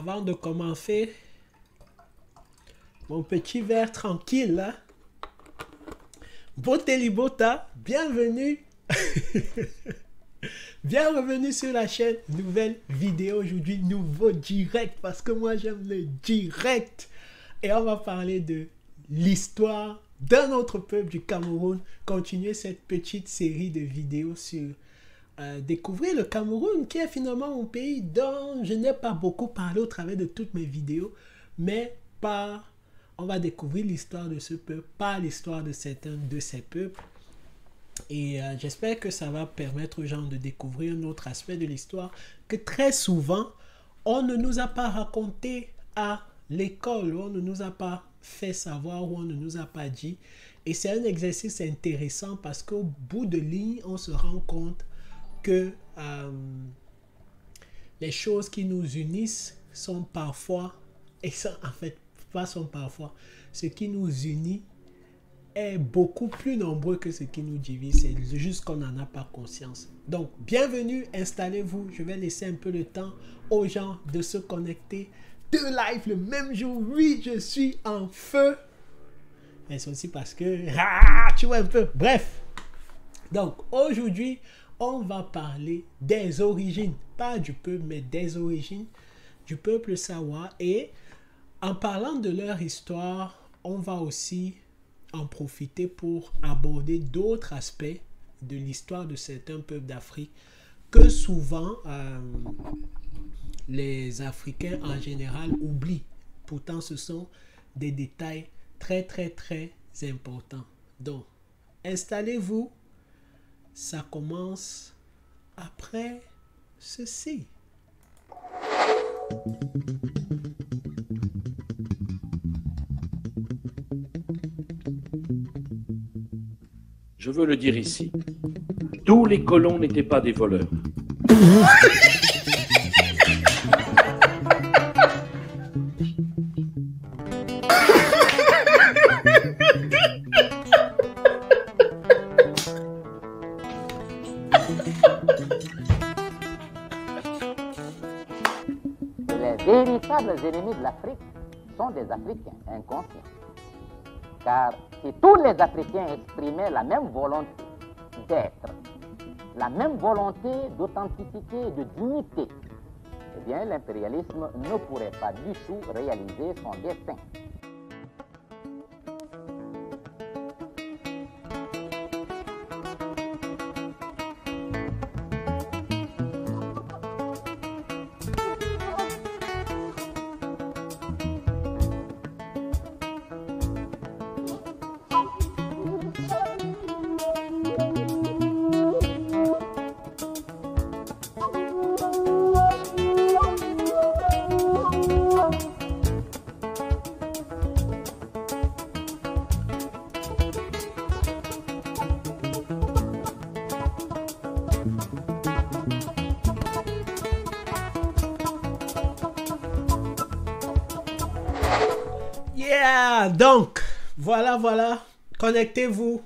avant de commencer mon petit verre tranquille, là. Libota, bienvenue. Bienvenue sur la chaîne. Nouvelle vidéo aujourd'hui, nouveau direct parce que moi j'aime le direct. Et on va parler de l'histoire d'un autre peuple du Cameroun. Continuer cette petite série de vidéos sur euh, découvrir le Cameroun, qui est finalement un pays dont je n'ai pas beaucoup parlé au travers de toutes mes vidéos, mais par, on va découvrir l'histoire de ce peuple, pas l'histoire de certains de ces peuples. Et euh, j'espère que ça va permettre aux gens de découvrir un autre aspect de l'histoire que très souvent, on ne nous a pas raconté à l'école, on ne nous a pas fait savoir on ne nous a pas dit. Et c'est un exercice intéressant parce qu'au bout de ligne, on se rend compte que euh, les choses qui nous unissent sont parfois, et ça en fait pas sont parfois, ce qui nous unit est beaucoup plus nombreux que ce qui nous divise. C'est juste qu'on n'en a pas conscience. Donc, bienvenue, installez-vous. Je vais laisser un peu le temps aux gens de se connecter. Deux lives le même jour. Oui, je suis en feu. Mais c'est aussi parce que... Ah, tu vois un peu. Bref. Donc, aujourd'hui, on va parler des origines. Pas du peuple, mais des origines du peuple Sawa. Et en parlant de leur histoire, on va aussi en profiter pour aborder d'autres aspects de l'histoire de certains peuples d'Afrique que souvent euh, les Africains en général oublient. Pourtant, ce sont des détails très très très importants. Donc, installez-vous. Ça commence après ceci. Je veux le dire ici. Tous les colons n'étaient pas des voleurs. véritables ennemis de l'Afrique sont des Africains inconscients. Car si tous les Africains exprimaient la même volonté d'être, la même volonté d'authenticité de dignité, eh bien l'impérialisme ne pourrait pas du tout réaliser son destin. Connectez-vous.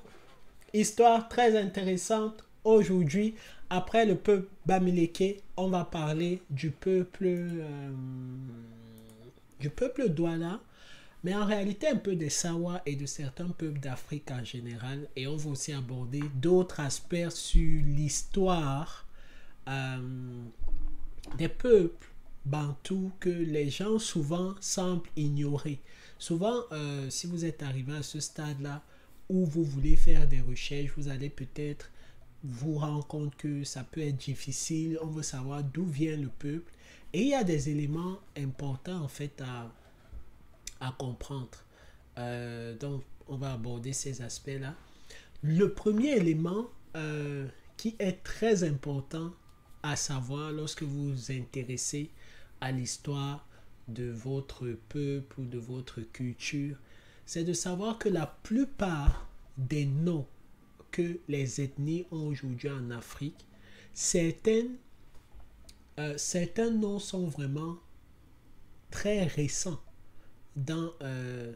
Histoire très intéressante. Aujourd'hui, après le peuple Bamileke, on va parler du peuple euh, du peuple Douala, mais en réalité un peu des Sawa et de certains peuples d'Afrique en général. Et on va aussi aborder d'autres aspects sur l'histoire euh, des peuples bantous que les gens souvent semblent ignorer. Souvent, euh, si vous êtes arrivé à ce stade-là où vous voulez faire des recherches, vous allez peut-être vous rendre compte que ça peut être difficile. On veut savoir d'où vient le peuple. Et il y a des éléments importants en fait à, à comprendre. Euh, donc, on va aborder ces aspects-là. Le premier élément euh, qui est très important à savoir lorsque vous vous intéressez à l'histoire de votre peuple ou de votre culture, c'est de savoir que la plupart des noms que les ethnies ont aujourd'hui en Afrique, euh, certains noms sont vraiment très récents dans euh,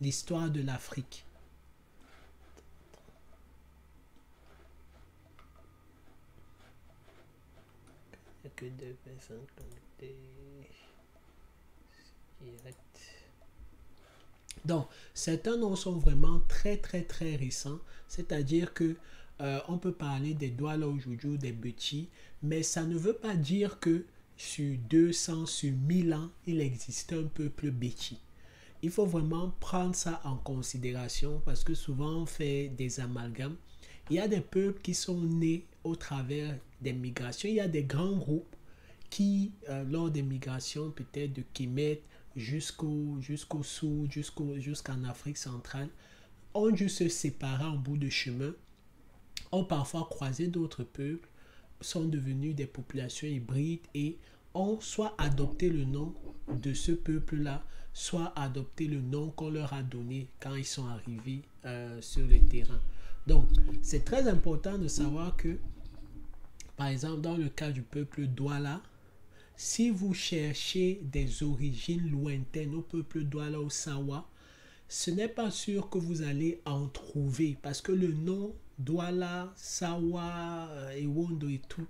l'histoire de l'Afrique. Donc, certains noms sont vraiment très, très, très récents. C'est-à-dire que euh, on peut parler des Douala aujourd'hui, des Betchi, mais ça ne veut pas dire que sur 200, sur 1000 ans, il existe un peuple Betchi. Il faut vraiment prendre ça en considération parce que souvent on fait des amalgames. Il y a des peuples qui sont nés au travers des migrations. Il y a des grands groupes qui, euh, lors des migrations, peut-être de Kemet jusqu'au jusqu'au sud, jusqu'au jusqu'en Afrique centrale, ont dû se séparer en bout de chemin, ont parfois croisé d'autres peuples, sont devenus des populations hybrides et ont soit adopté le nom de ce peuple-là, soit adopté le nom qu'on leur a donné quand ils sont arrivés euh, sur le terrain. Donc, c'est très important de savoir que, par exemple, dans le cas du peuple Douala, si vous cherchez des origines lointaines au peuple Douala ou Sawa, ce n'est pas sûr que vous allez en trouver parce que le nom Douala, Sawa, Ewondo et tout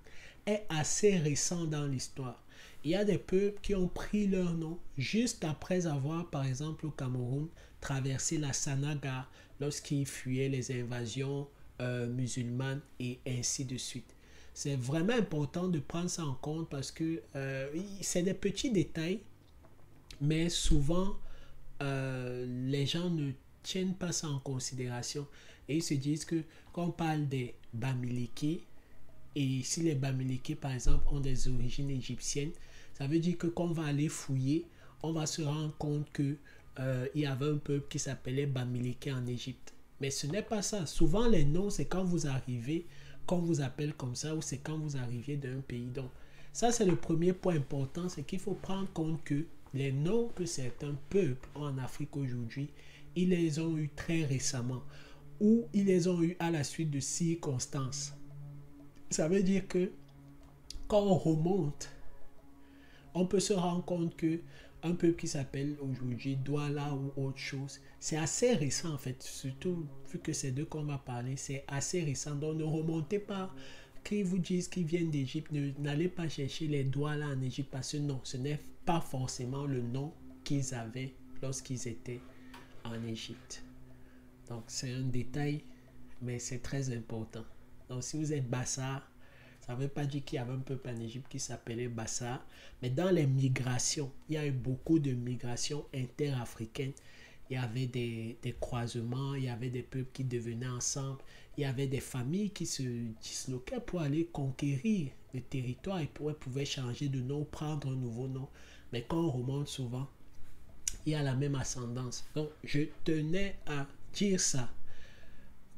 est assez récent dans l'histoire. Il y a des peuples qui ont pris leur nom juste après avoir, par exemple, au Cameroun, traversé la Sanaga lorsqu'ils fuyaient les invasions euh, musulmanes et ainsi de suite. C'est vraiment important de prendre ça en compte parce que euh, c'est des petits détails, mais souvent euh, les gens ne tiennent pas ça en considération et ils se disent que quand on parle des Bamileke, et si les Bamileke par exemple ont des origines égyptiennes, ça veut dire que quand on va aller fouiller, on va se rendre compte que euh, il y avait un peuple qui s'appelait Bamileke en Égypte. Mais ce n'est pas ça. Souvent les noms, c'est quand vous arrivez qu'on vous appelle comme ça ou c'est quand vous arrivez d'un pays. Donc, ça, c'est le premier point important, c'est qu'il faut prendre compte que les noms que certains peuples ont en Afrique aujourd'hui, ils les ont eu très récemment ou ils les ont eu à la suite de circonstances. Ça veut dire que quand on remonte, on peut se rendre compte que un peuple qui s'appelle aujourd'hui Douala ou autre chose. C'est assez récent en fait, surtout vu que c'est deux qu'on va parler, c'est assez récent. Donc ne remontez pas, qu'ils vous disent qu'ils viennent d'Égypte, n'allez pas chercher les Douala en Égypte parce que non, ce n'est pas forcément le nom qu'ils avaient lorsqu'ils étaient en Égypte. Donc c'est un détail, mais c'est très important. Donc si vous êtes Bassa, ça ne veut pas dire qu'il y avait un peuple en Égypte qui s'appelait Bassa, mais dans les migrations, il y a eu beaucoup de migrations interafricaines. Il y avait des, croisements, il y avait des peuples qui devenaient ensemble, il y avait des familles qui se disloquaient pour aller conquérir le territoire et pouvaient, pouvaient changer de nom, prendre un nouveau nom. Mais quand on remonte souvent, il y a la même ascendance. Donc, je tenais à dire ça.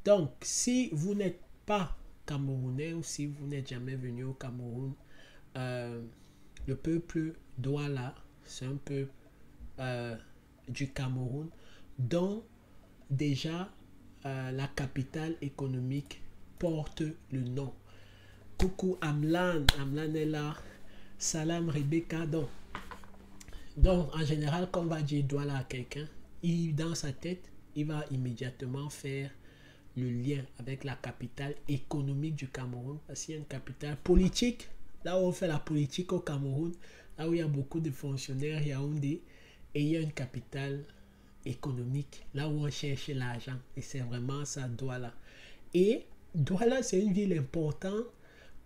Donc, si vous n'êtes pas Camerounais ou si vous n'êtes jamais venu au Cameroun, euh, le peuple Douala, c'est un peuple euh, du Cameroun dont déjà euh, la capitale économique porte le nom. Coucou Amlan, Amlan est là. Salam Rebecca. Donc, donc en général, quand on va dire Douala à quelqu'un, dans sa tête, il va immédiatement faire le lien avec la capitale économique du Cameroun, parce qu'il y a une capitale politique, là où on fait la politique au Cameroun, là où il y a beaucoup de fonctionnaires, Yaoundé, et il y a une capitale économique, là où on cherche l'argent, et c'est vraiment ça, Douala. Et Douala, c'est une ville importante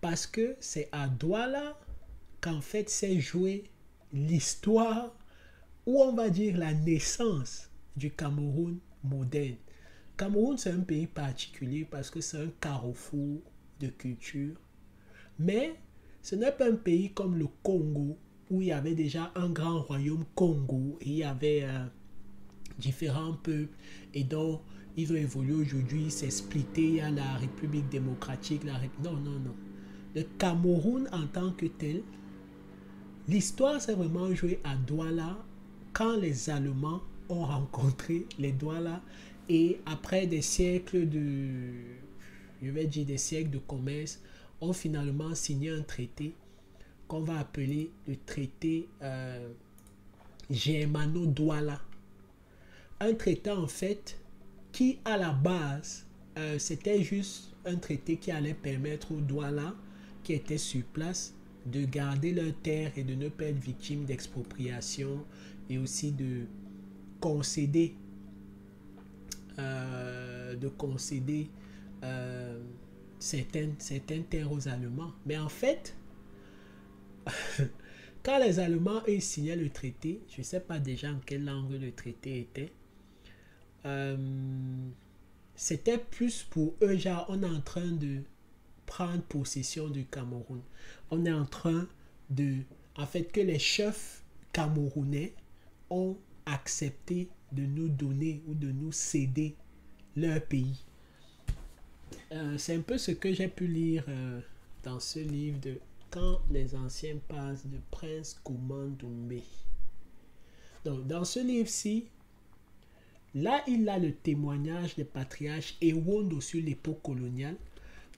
parce que c'est à Douala qu'en fait s'est joué l'histoire, ou on va dire la naissance du Cameroun moderne. Cameroun, c'est un pays particulier parce que c'est un carrefour de culture. Mais ce n'est pas un pays comme le Congo, où il y avait déjà un grand royaume Congo et il y avait euh, différents peuples. Et donc, ils ont évolué aujourd'hui, c'est splitté, il y a la République démocratique, la Non, non, non. Le Cameroun en tant que tel, l'histoire s'est vraiment jouée à Douala quand les Allemands ont rencontré les Douala et après des siècles de, je vais dire des siècles de commerce, ont finalement signé un traité qu'on va appeler le traité euh, Germano-Douala. Un traité en fait qui à la base, euh, c'était juste un traité qui allait permettre aux Douala qui étaient sur place de garder leur terre et de ne pas être victime d'expropriation et aussi de concéder euh, de concéder euh, certaines, certaines terres aux Allemands. Mais en fait, quand les Allemands ont signé le traité, je ne sais pas déjà en quelle langue le traité était, euh, c'était plus pour eux, genre, on est en train de prendre possession du Cameroun. On est en train de, en fait, que les chefs camerounais ont accepté de nous donner ou de nous céder leur pays. Euh, c'est un peu ce que j'ai pu lire euh, dans ce livre de Quand les anciens passent de Prince Doumbé. Donc, dans ce livre-ci, là, il a le témoignage des patriarches Ewondo sur l'époque coloniale,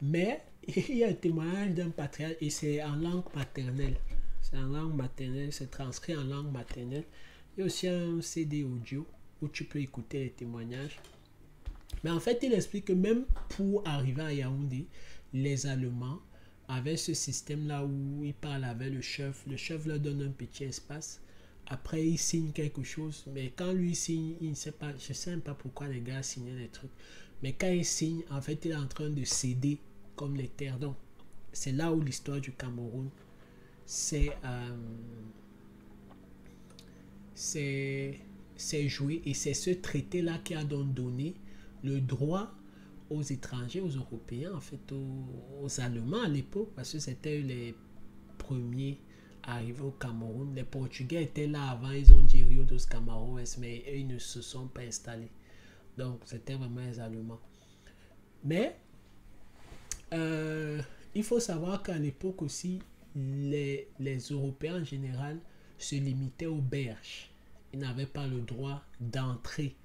mais il y a un témoignage d'un patriarche et c'est en langue maternelle. C'est en langue maternelle, c'est transcrit en langue maternelle. Il y a aussi un CD audio où tu peux écouter les témoignages. Mais en fait, il explique que même pour arriver à Yaoundé, les Allemands avaient ce système-là où ils parlent avec le chef. Le chef leur donne un petit espace. Après, il signe quelque chose. Mais quand lui signe, il ne sait pas. Je ne sais même pas pourquoi les gars signaient des trucs. Mais quand il signe, en fait, il est en train de céder comme les terres. Donc, c'est là où l'histoire du Cameroun s'est euh, joué. Et c'est ce traité-là qui a donc donné le droit aux étrangers, aux Européens, en fait, aux, Allemands à l'époque, parce que c'était les premiers arrivés au Cameroun. Les Portugais étaient là avant, ils ont dit Rio dos Camaroes, mais eux, ils ne se sont pas installés. Donc, c'était vraiment les Allemands. Mais, euh, il faut savoir qu'à l'époque aussi, les, les Européens en général se limitaient aux berges. Ils n'avaient pas le droit d'entrer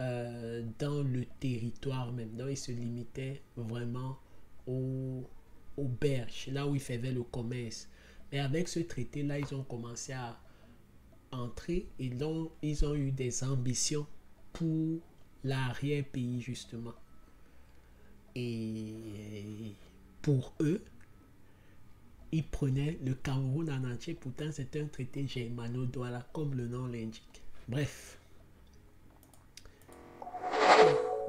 euh, dans le territoire même. Donc, il se limitait vraiment aux, aux berges, là où il faisait le commerce. Mais avec ce traité-là, ils ont commencé à entrer et donc ils ont eu des ambitions pour l'arrière-pays, justement. Et pour eux, ils prenaient le Cameroun en entier. Pourtant, c'était un traité germano-douala, comme le nom l'indique. Bref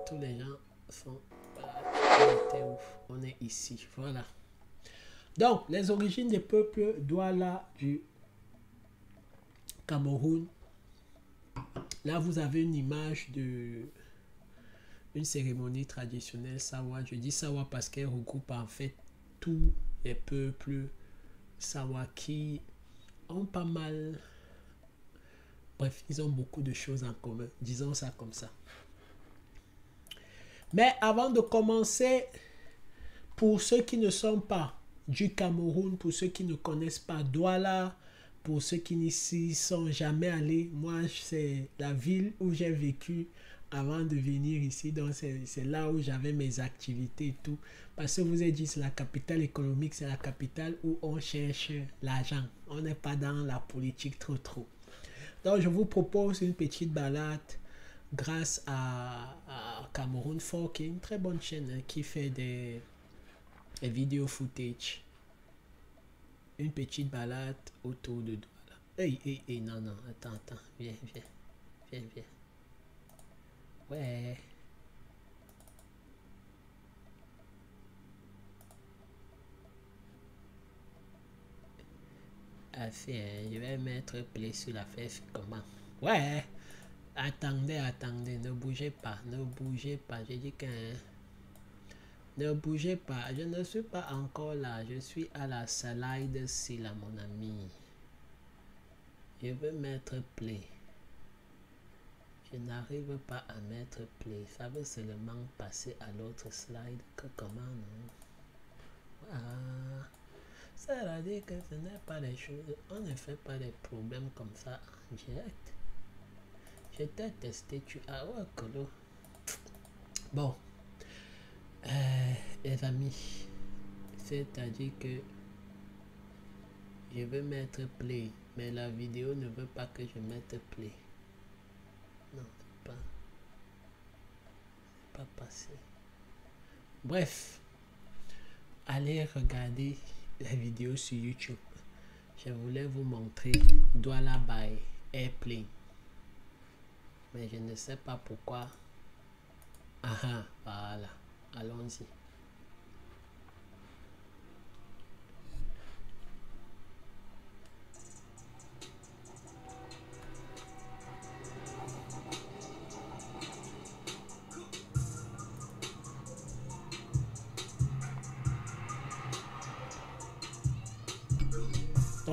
tous les gens sont on est ici. Voilà. Donc, les origines des peuples Douala du Cameroun. Là, vous avez une image de une cérémonie traditionnelle Sawa. Je dis Sawa parce qu'elle regroupe en fait tous les peuples Sawa qui ont pas mal. Bref, ils ont beaucoup de choses en commun. Disons ça comme ça. Mais avant de commencer, pour ceux qui ne sont pas du Cameroun, pour ceux qui ne connaissent pas Douala, pour ceux qui n'y sont jamais allés, moi, c'est la ville où j'ai vécu avant de venir ici. Donc, c'est là où j'avais mes activités et tout. Parce que vous avez dit, c'est la capitale économique, c'est la capitale où on cherche l'argent. On n'est pas dans la politique trop, trop. Donc, je vous propose une petite balade grâce à, Cameroun 4 qui est une très bonne chaîne hein, qui fait des, vidéos footage. Une petite balade autour de Douala. Hey, hey, hey, non, non, attends, attends, viens, viens, viens, viens. Ouais. Assez, hein, je vais mettre play sur la fesse, comment? Ouais. Attendez, attendez, ne bougez pas, ne bougez pas. J'ai dit que... Ne bougez pas, je ne suis pas encore là. Je suis à la slide là, mon ami. Je veux mettre play. Je n'arrive pas à mettre play. Ça veut seulement passer à l'autre slide. Que comment, non? Voilà. Ça veut dire que ce n'est pas les choses. On ne fait pas des problèmes comme ça en direct. Je t'ai testé, tu as un colo. Bon. Euh, les amis, c'est-à-dire que je veux mettre play, mais la vidéo ne veut pas que je mette play. Non, c'est pas, pas. Bref, allez regarder la vidéo sur YouTube. Je voulais vous montrer Douala by Airplane. Mais je ne sais pas pourquoi. Ah, ah voilà. Allons-y.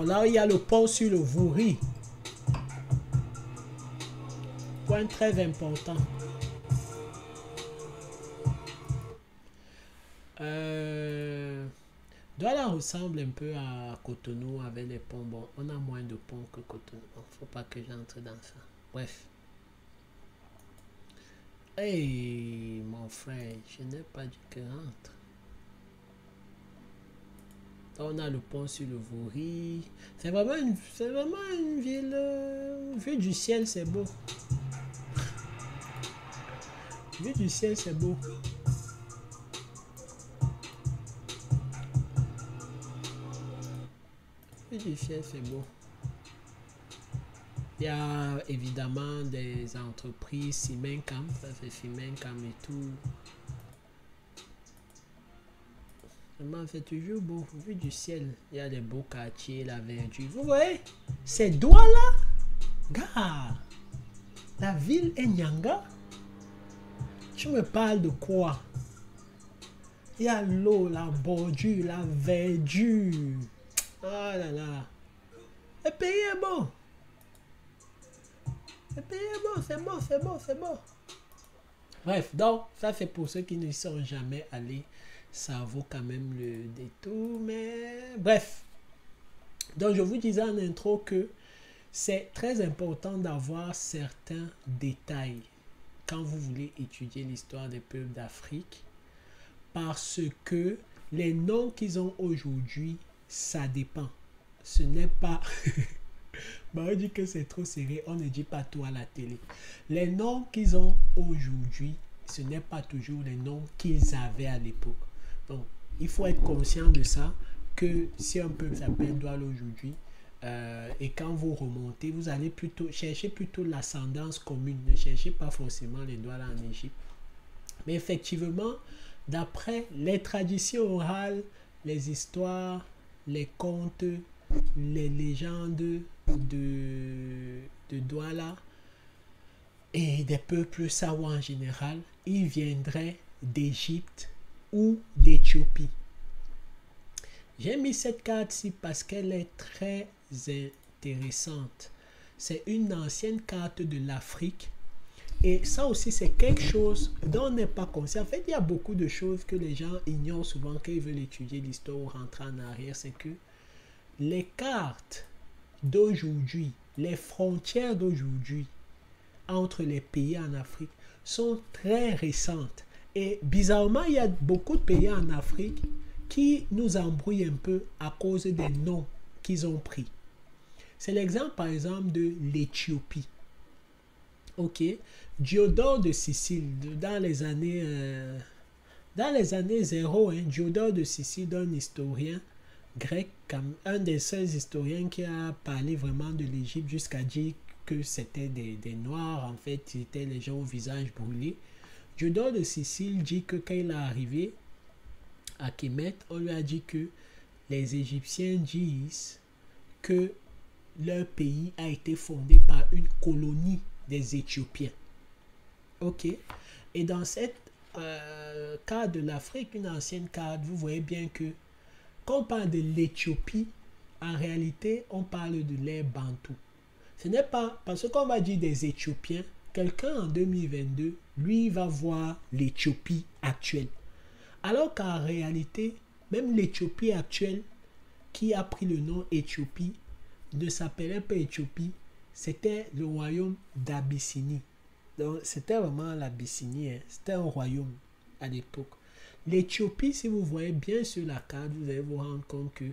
Donc là, il y a le pont sur le Vouri. Point très important. Euh, Douala ressemble un peu à Cotonou avec les ponts. Bon, on a moins de ponts que Cotonou. Faut pas que j'entre dans ça. Bref. Hey, mon frère, je n'ai pas dit que rentre. On a le pont sur le Vouri. C'est vraiment une, vraiment une ville. euh, vue du ciel, c'est beau. Vue du ciel, c'est beau. Vue du ciel, c'est beau. Il y a évidemment des entreprises, Simencam, ça Simencam et tout. C'est toujours beau. Vu du ciel, il y a des beaux quartiers, la verdure. Vous voyez, ces doigts-là, gars, la ville est Nyanga. Tu me parles de quoi? Il y a l'eau, la bordure, la verdure. Ah là là. Le pays est bon. Le pays est bon, c'est bon, c'est bon, c'est bon. Bref, donc, ça c'est pour ceux qui ne sont jamais allés ça vaut quand même le détour, mais bref. Donc je vous disais en intro que c'est très important d'avoir certains détails quand vous voulez étudier l'histoire des peuples d'Afrique parce que les noms qu'ils ont aujourd'hui, ça dépend. Ce n'est pas... bah, on dit que c'est trop serré, on ne dit pas tout à la télé. Les noms qu'ils ont aujourd'hui, ce n'est pas toujours les noms qu'ils avaient à l'époque. Donc, il faut être conscient de ça, que si un peuple s'appelle Douala aujourd'hui, euh, et quand vous remontez, vous allez plutôt chercher plutôt l'ascendance commune. Ne cherchez pas forcément les Douala en Égypte. Mais effectivement, d'après les traditions orales, les histoires, les contes, les légendes de, Douala et des peuples sawa en général, ils viendraient d'Égypte ou d'Éthiopie. J'ai mis cette carte-ci parce qu'elle est très intéressante. C'est une ancienne carte de l'Afrique. Et ça aussi, c'est quelque chose dont on n'est pas conscient. En fait, il y a beaucoup de choses que les gens ignorent souvent quand ils veulent étudier l'histoire ou rentrer en arrière. C'est que les cartes d'aujourd'hui, les frontières d'aujourd'hui entre les pays en Afrique sont très récentes. Et bizarrement, il y a beaucoup de pays en Afrique qui nous embrouillent un peu à cause des noms qu'ils ont pris. C'est l'exemple, par exemple, de l'Éthiopie. Ok, Diodore de Sicile, dans les années, euh, dans les années zéro, hein, Diodore de Sicile, un historien grec, comme un des seuls historiens qui a parlé vraiment de l'Égypte jusqu'à dire que c'était des, des Noirs, en fait, c'était les gens au visage brûlé. Diodore de Sicile dit que quand il est arrivé à Kemet, on lui a dit que les Égyptiens disent que leur pays a été fondé par une colonie des Éthiopiens. Ok? Et dans cette euh, carte de l'Afrique, une ancienne carte, vous voyez bien que quand on parle de l'Éthiopie, en réalité, on parle de l'ère Bantou. Ce n'est pas parce qu'on va dire des Éthiopiens, quelqu'un en 2022, lui, va voir l'Éthiopie actuelle. Alors qu'en réalité, même l'Éthiopie actuelle, qui a pris le nom Éthiopie, ne s'appelait pas Éthiopie, c'était le royaume d'Abyssinie. Donc, c'était vraiment l'Abyssinie, hein. c'était un royaume à l'époque. L'Éthiopie, si vous voyez bien sur la carte, vous allez vous rendre compte que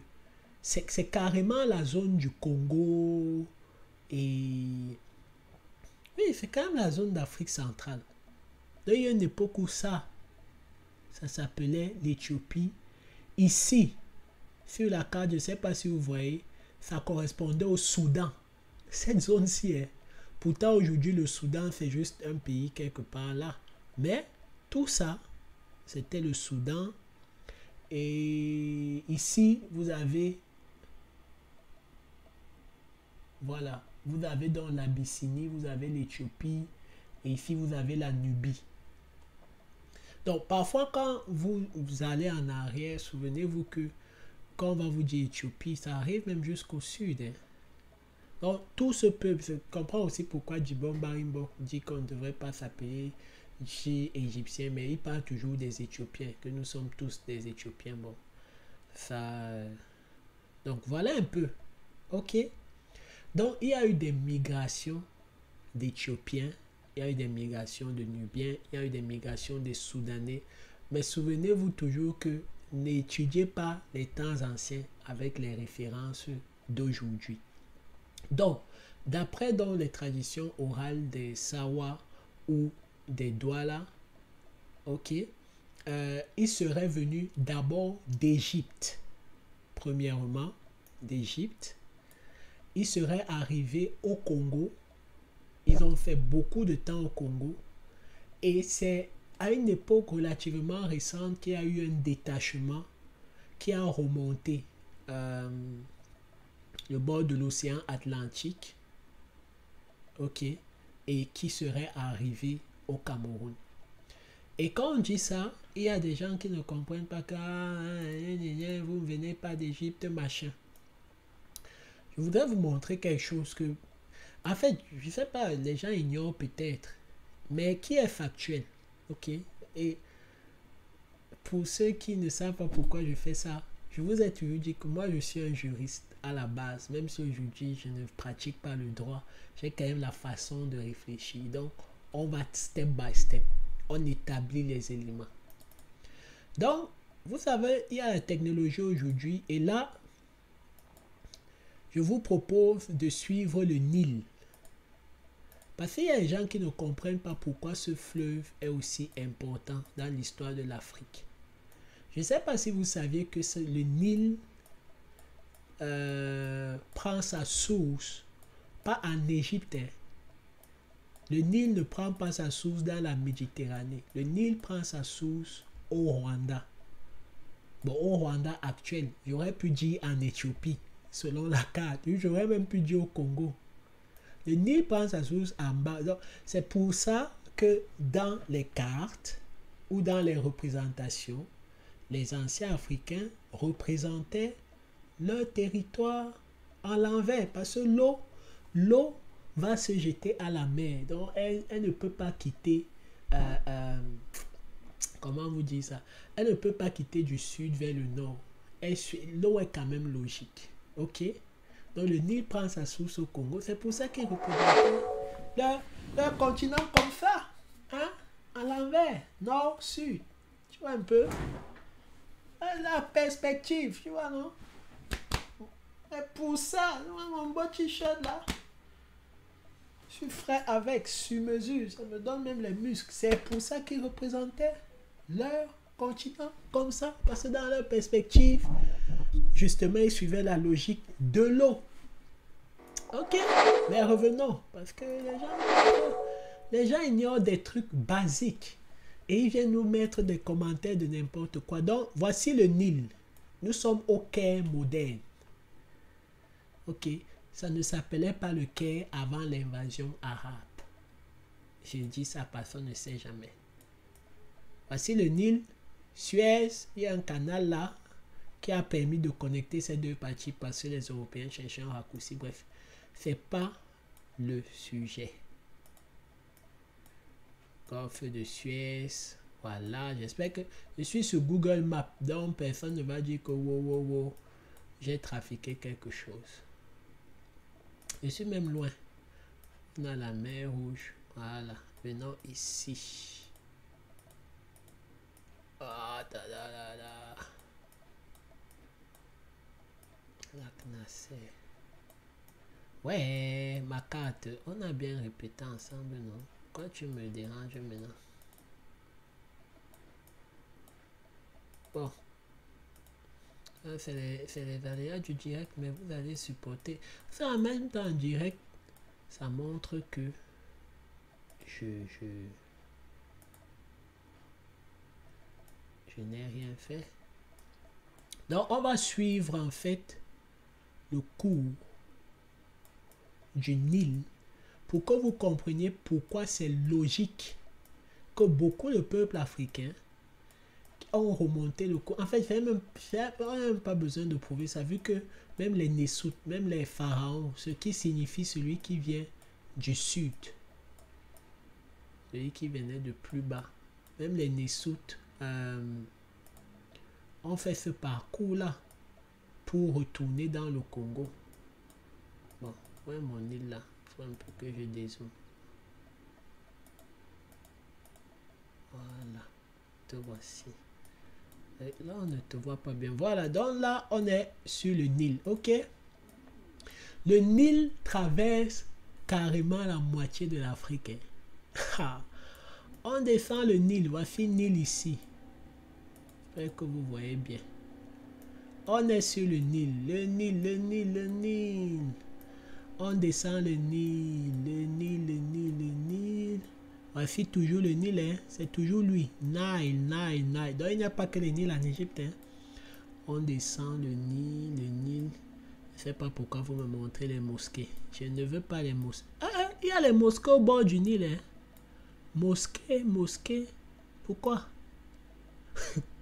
c'est carrément la zone du Congo et c'est quand même la zone d'Afrique centrale. Il y a une époque où ça, ça s'appelait l'Éthiopie. Ici, sur la carte, je ne sais pas si vous voyez, ça correspondait au Soudan. Cette zone-ci, est. Pourtant aujourd'hui le Soudan c'est juste un pays quelque part là. Mais tout ça, c'était le Soudan. Et ici, vous avez, voilà, vous avez dans l'Abyssinie, vous avez l'Éthiopie, et ici vous avez la Nubie. Donc parfois quand vous, allez en arrière, souvenez-vous que quand on va vous dire Éthiopie, ça arrive même jusqu'au sud. Hein. Donc tout ce peuple, je comprends aussi pourquoi Djibon Barimbo dit qu'on ne devrait pas s'appeler chez Égyptien, mais il parle toujours des Éthiopiens, que nous sommes tous des Éthiopiens. Bon, ça... Donc voilà un peu. Ok? Donc il y a eu des migrations d'Éthiopiens il y a eu des migrations de Nubiens, il y a eu des migrations des Soudanais. Mais souvenez-vous toujours que n'étudiez pas les temps anciens avec les références d'aujourd'hui. Donc, d'après les traditions orales des Sawa ou des Douala, ok, euh, il serait venu d'abord d'Égypte. Premièrement, d'Égypte. Il serait arrivé au Congo ils ont fait beaucoup de temps au Congo. Et c'est à une époque relativement récente qu'il y a eu un détachement qui a remonté euh, le bord de l'océan Atlantique. OK. Et qui serait arrivé au Cameroun. Et quand on dit ça, il y a des gens qui ne comprennent pas que ah, vous ne venez pas d'Égypte, machin. Je voudrais vous montrer quelque chose que en fait, je ne sais pas, les gens ignorent peut-être, mais qui est factuel. Ok? Et pour ceux qui ne savent pas pourquoi je fais ça, je vous ai toujours dit que moi, je suis un juriste à la base. Même si aujourd'hui, je ne pratique pas le droit, j'ai quand même la façon de réfléchir. Donc, on va step by step. On établit les éléments. Donc, vous savez, il y a la technologie aujourd'hui. Et là, je vous propose de suivre le Nil. Parce qu'il y a des gens qui ne comprennent pas pourquoi ce fleuve est aussi important dans l'histoire de l'Afrique. Je ne sais pas si vous saviez que le Nil euh, prend sa source, pas en Égypte. Hein. Le Nil ne prend pas sa source dans la Méditerranée. Le Nil prend sa source au Rwanda. Bon, au Rwanda actuel. J'aurais pu dire en Éthiopie selon la carte. J'aurais même pu dire au Congo. Sa source en bas. C'est pour ça que dans les cartes ou dans les représentations, les anciens Africains représentaient leur territoire en l'envers. Parce que l'eau, l'eau va se jeter à la mer. Donc, elle, ne peut pas quitter... Euh, euh, comment vous dire ça? Elle ne peut pas quitter du sud vers le nord. L'eau est quand même logique. Ok Donc le Nil prend sa source au Congo. C'est pour ça qu'il représente leur, leur continent comme ça. Hein? À l'envers. Nord, sud. Tu vois un peu? La perspective, tu vois, non? Et pour ça, mon beau t-shirt là. Je suis frais avec, sur mesure. Ça me donne même les muscles. C'est pour ça qu'ils représentaient leur continent comme ça. Parce que dans leur perspective, justement, il suivait la logique de l'eau. Ok, mais revenons, parce que les gens, les ignorent des trucs basiques. Et ils viennent nous mettre des commentaires de n'importe quoi. Donc, voici le Nil. Nous sommes au Caire moderne. Ok, ça ne s'appelait pas le Caire avant l'invasion arabe. J'ai dit ça, personne ne sait jamais. Voici le Nil, Suez, il y a un canal là, qui a permis de connecter ces deux parties parce que les Européens cherchaient un raccourci. Bref, c'est pas le sujet. Golfe de Suez. Voilà, j'espère que je suis sur Google Maps, donc personne ne va dire que wow, wow, wow, j'ai trafiqué quelque chose. Je suis même loin. Dans la mer Rouge. Voilà, venons ici. Ah, da, Ouais, ma carte, on a bien répété ensemble, non? Quand tu me déranges maintenant Bon. C'est les, les aléas du direct, mais vous allez supporter. Ça, en même temps, direct, ça montre que je, je, je n'ai rien fait. Donc, on va suivre en fait le cours du Nil pour que vous compreniez pourquoi c'est logique que beaucoup de peuples africains ont remonté le cours. En fait, il même, même pas besoin de prouver ça, vu que même les Nessout, même les pharaons, ce qui signifie celui qui vient du sud, celui qui venait de plus bas, même les Nessout euh, ont fait ce parcours-là pour retourner dans le Congo. Bon, ouais, mon île là, faut un peu que je dézoome. Voilà, te voici. là, on ne te voit pas bien. Voilà, donc là, on est sur le Nil, ok? Le Nil traverse carrément la moitié de l'Afrique. Hein. on descend le Nil, voici Nil ici. J'espère que vous voyez bien. On est sur le Nil, le Nil, le Nil, le Nil. On descend le Nil, le Nil, le Nil, le Nil. Voici toujours le Nil, hein. c'est toujours lui. Nile, Nile, Nile. Donc il n'y a pas que le Nil en Égypte. Hein. On descend le Nil, le Nil. Je ne sais pas pourquoi vous me montrez les mosquées. Je ne veux pas les mosquées. Ah, ah, il y a les mosquées au bord du Nil. Hein. Mosquée, mosquée. Pourquoi?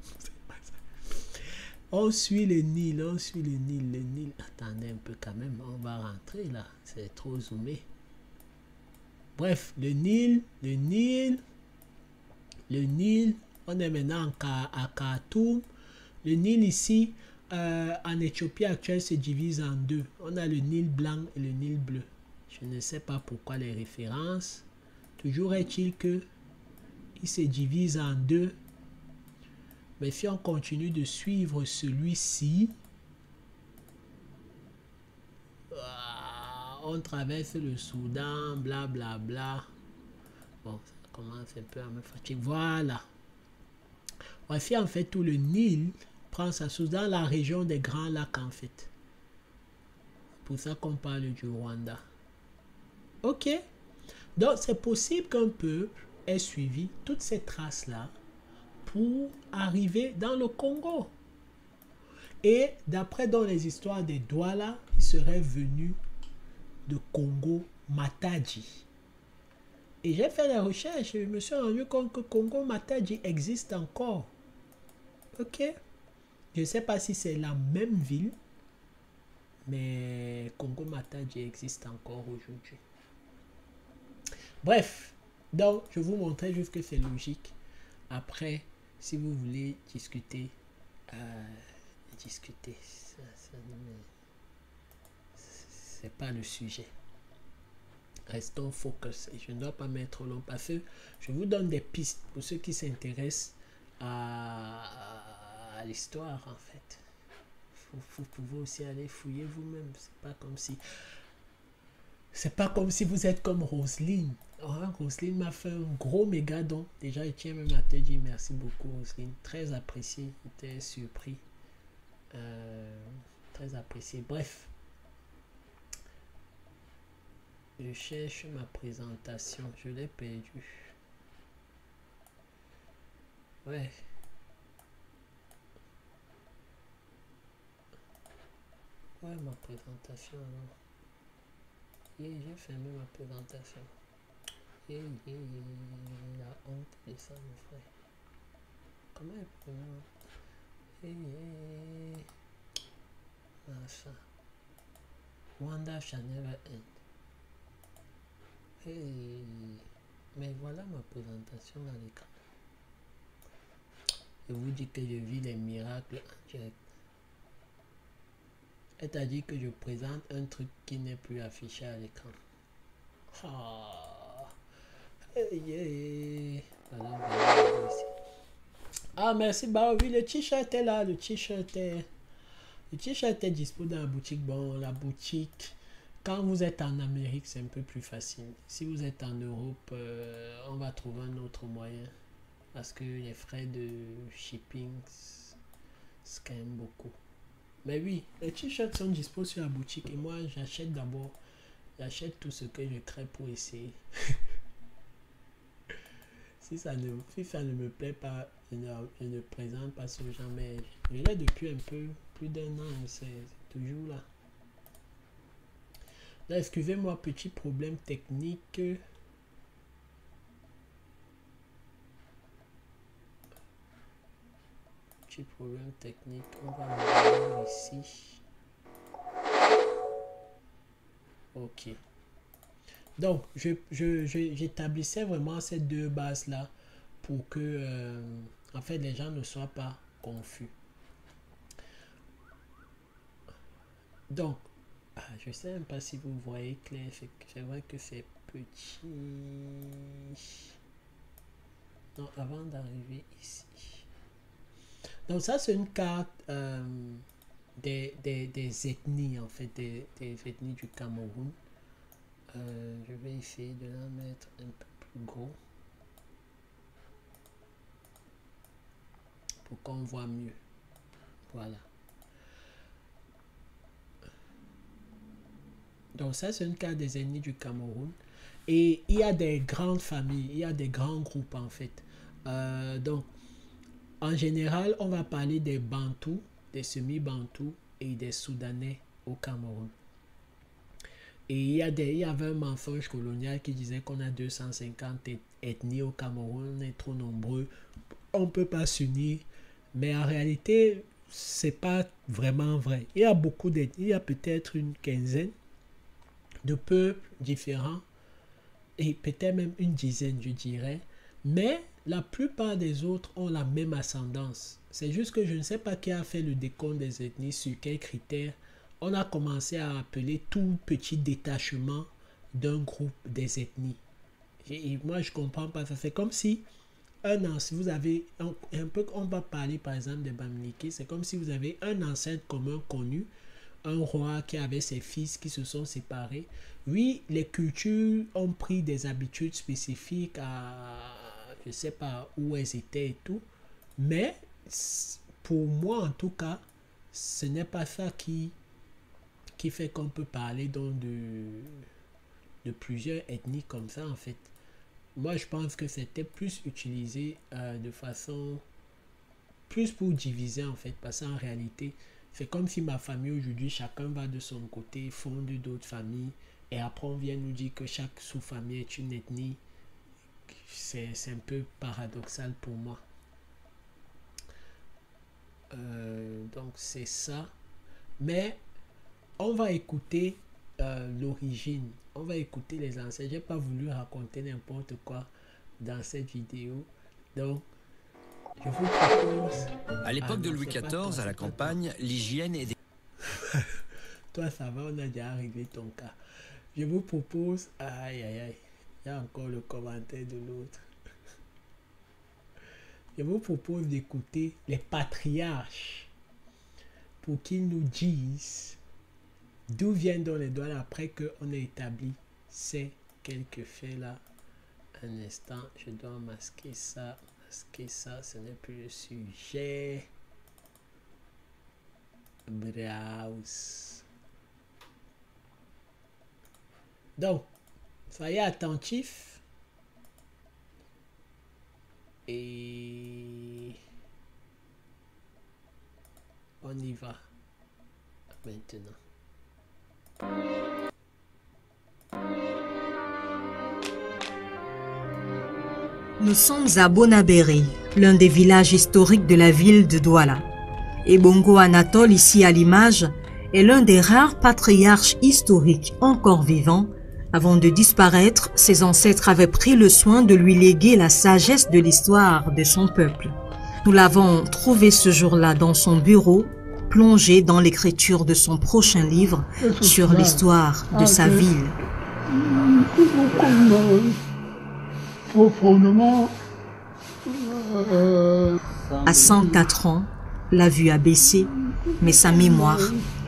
On suit le Nil, on suit le Nil, le Nil. Attendez un peu quand même, on va rentrer là. C'est trop zoomé. Bref, le Nil, le Nil, le Nil. On est maintenant à Khartoum. Le Nil ici, euh, en Éthiopie actuelle, se divise en deux. On a le Nil blanc et le Nil bleu. Je ne sais pas pourquoi les références. Toujours est-il que il se divise en deux. Mais si on continue de suivre celui-ci, ah, on traverse le Soudan, bla bla bla. Bon, ça commence un peu à me fatiguer. Voilà. Voici en fait tout le Nil prend sa source dans la région des Grands Lacs en fait. Pour ça qu'on parle du Rwanda. Ok. Donc c'est possible qu'un peuple ait suivi toutes ces traces-là arriver dans le Congo. Et d'après dans les histoires des Douala, il serait venu de Congo Matadi. Et j'ai fait des recherches et je me suis rendu compte que Congo Matadi existe encore. Ok? Je ne sais pas si c'est la même ville, mais Congo Matadi existe encore aujourd'hui. Bref, donc je vous montrais juste que c'est logique. Après, si vous voulez discuter, euh, discuter, c'est pas le sujet. Restons focus je ne dois pas mettre long parce que je vous donne des pistes pour ceux qui s'intéressent à, l'histoire en fait. Vous, pouvez aussi aller fouiller vous-même. C'est pas comme si c'est pas comme si vous êtes comme Roselyne. Oh, Roselyne m'a fait un gros méga don. Déjà, il tient même à te dire merci beaucoup, Roselyne. Très apprécié. J'étais surpris. Euh, très apprécié. Bref. Je cherche ma présentation. Je l'ai perdue. Ouais. Ouais, ma présentation. Et j'ai fermé ma présentation. Et, la honte de ça, mon frère. Comment elle peut Et, machin. Wanda Chanel Hey. Mais voilà ma présentation à l'écran. Je vous dis que je vis les miracles en direct. C'est-à-dire que je présente un truc qui n'est plus affiché à l'écran. Ah, ah merci. Bah oui, le t-shirt est là. Le t-shirt est... Le t-shirt est disponible dans la boutique. Bon, la boutique... Quand vous êtes en Amérique, c'est un peu plus facile. Si vous êtes en Europe, euh, on va trouver un autre moyen. Parce que les frais de shipping, c'est quand beaucoup. Mais oui, les t-shirts sont disposés sur la boutique et moi j'achète d'abord, j'achète tout ce que je crée pour essayer. si, ça ne, si ça ne me plaît pas, je ne, présente pas ce genre, mais je l'ai depuis un peu, plus d'un an, c'est toujours là. Là, excusez-moi, petit problème technique. problème technique. On va voir ici. Ok. Donc, je, j'établissais vraiment ces deux bases-là pour que, euh, en fait, les gens ne soient pas confus. Donc, ah, je sais même pas si vous voyez clair. C'est vrai que c'est petit. Non, avant d'arriver ici. Donc ça, c'est une carte euh, des, ethnies, en fait, des, ethnies du Cameroun. Euh, je vais essayer de la mettre un peu plus gros. Pour qu'on voit mieux. Voilà. Donc ça, c'est une carte des ethnies du Cameroun. Et il y a des grandes familles, il y a des grands groupes en fait. Euh, donc, en général, on va parler des Bantous, des semi-Bantous et des Soudanais au Cameroun. Et il y, a des, avait un mensonge colonial qui disait qu'on a 250 ethnies au Cameroun, on est trop nombreux, on ne peut pas s'unir. Mais en réalité, c'est pas vraiment vrai. Il y a beaucoup d'ethnies, il y a peut-être une quinzaine de peuples différents et peut-être même une dizaine, je dirais. Mais la plupart des autres ont la même ascendance. C'est juste que je ne sais pas qui a fait le décompte des ethnies, sur quels critères. On a commencé à appeler tout petit détachement d'un groupe des ethnies. Et moi, je comprends pas ça. C'est comme si un an, si vous avez un, peu, on va parler par exemple des Bamileke, c'est comme si vous avez un ancêtre commun connu, un roi qui avait ses fils qui se sont séparés. Oui, les cultures ont pris des habitudes spécifiques à, je sais pas où elles étaient et tout. Mais pour moi, en tout cas, ce n'est pas ça qui, qui fait qu'on peut parler donc de, de plusieurs ethnies comme ça, en fait. Moi, je pense que c'était plus utilisé euh, de façon plus pour diviser, en fait, parce qu'en réalité, c'est comme si ma famille aujourd'hui, chacun va de son côté, fonde d'autres familles, et après on vient nous dire que chaque sous-famille est une ethnie c'est un peu paradoxal pour moi. Euh, donc c'est ça. Mais on va écouter euh, l'origine. On va écouter les ancêtres. J'ai pas voulu raconter n'importe quoi dans cette vidéo. Donc, je vous propose. À l'époque de Louis XIV, à la campagne, l'hygiène est. Toi, ça va, on a déjà réglé ton cas. Je vous propose. Aïe, aïe, aïe encore le commentaire de l'autre. Je vous propose d'écouter les patriarches pour qu'ils nous disent d'où viennent dans les doigts après qu'on ait établi ces quelques faits-là. Un instant, je dois masquer ça. Masquer ça, ce n'est plus le sujet. Browse. Donc, Soyez attentifs. Et on y va maintenant. Nous sommes à Bonabéry, l'un des villages historiques de la ville de Douala. Et Bongo Anatole, ici à l'image, est l'un des rares patriarches historiques encore vivants avant de disparaître, ses ancêtres avaient pris le soin de lui léguer la sagesse de l'histoire de son peuple. Nous l'avons trouvé ce jour-là dans son bureau, plongé dans l'écriture de son prochain livre sur l'histoire de sa ville. À 104 ans, la vue a baissé, mais sa mémoire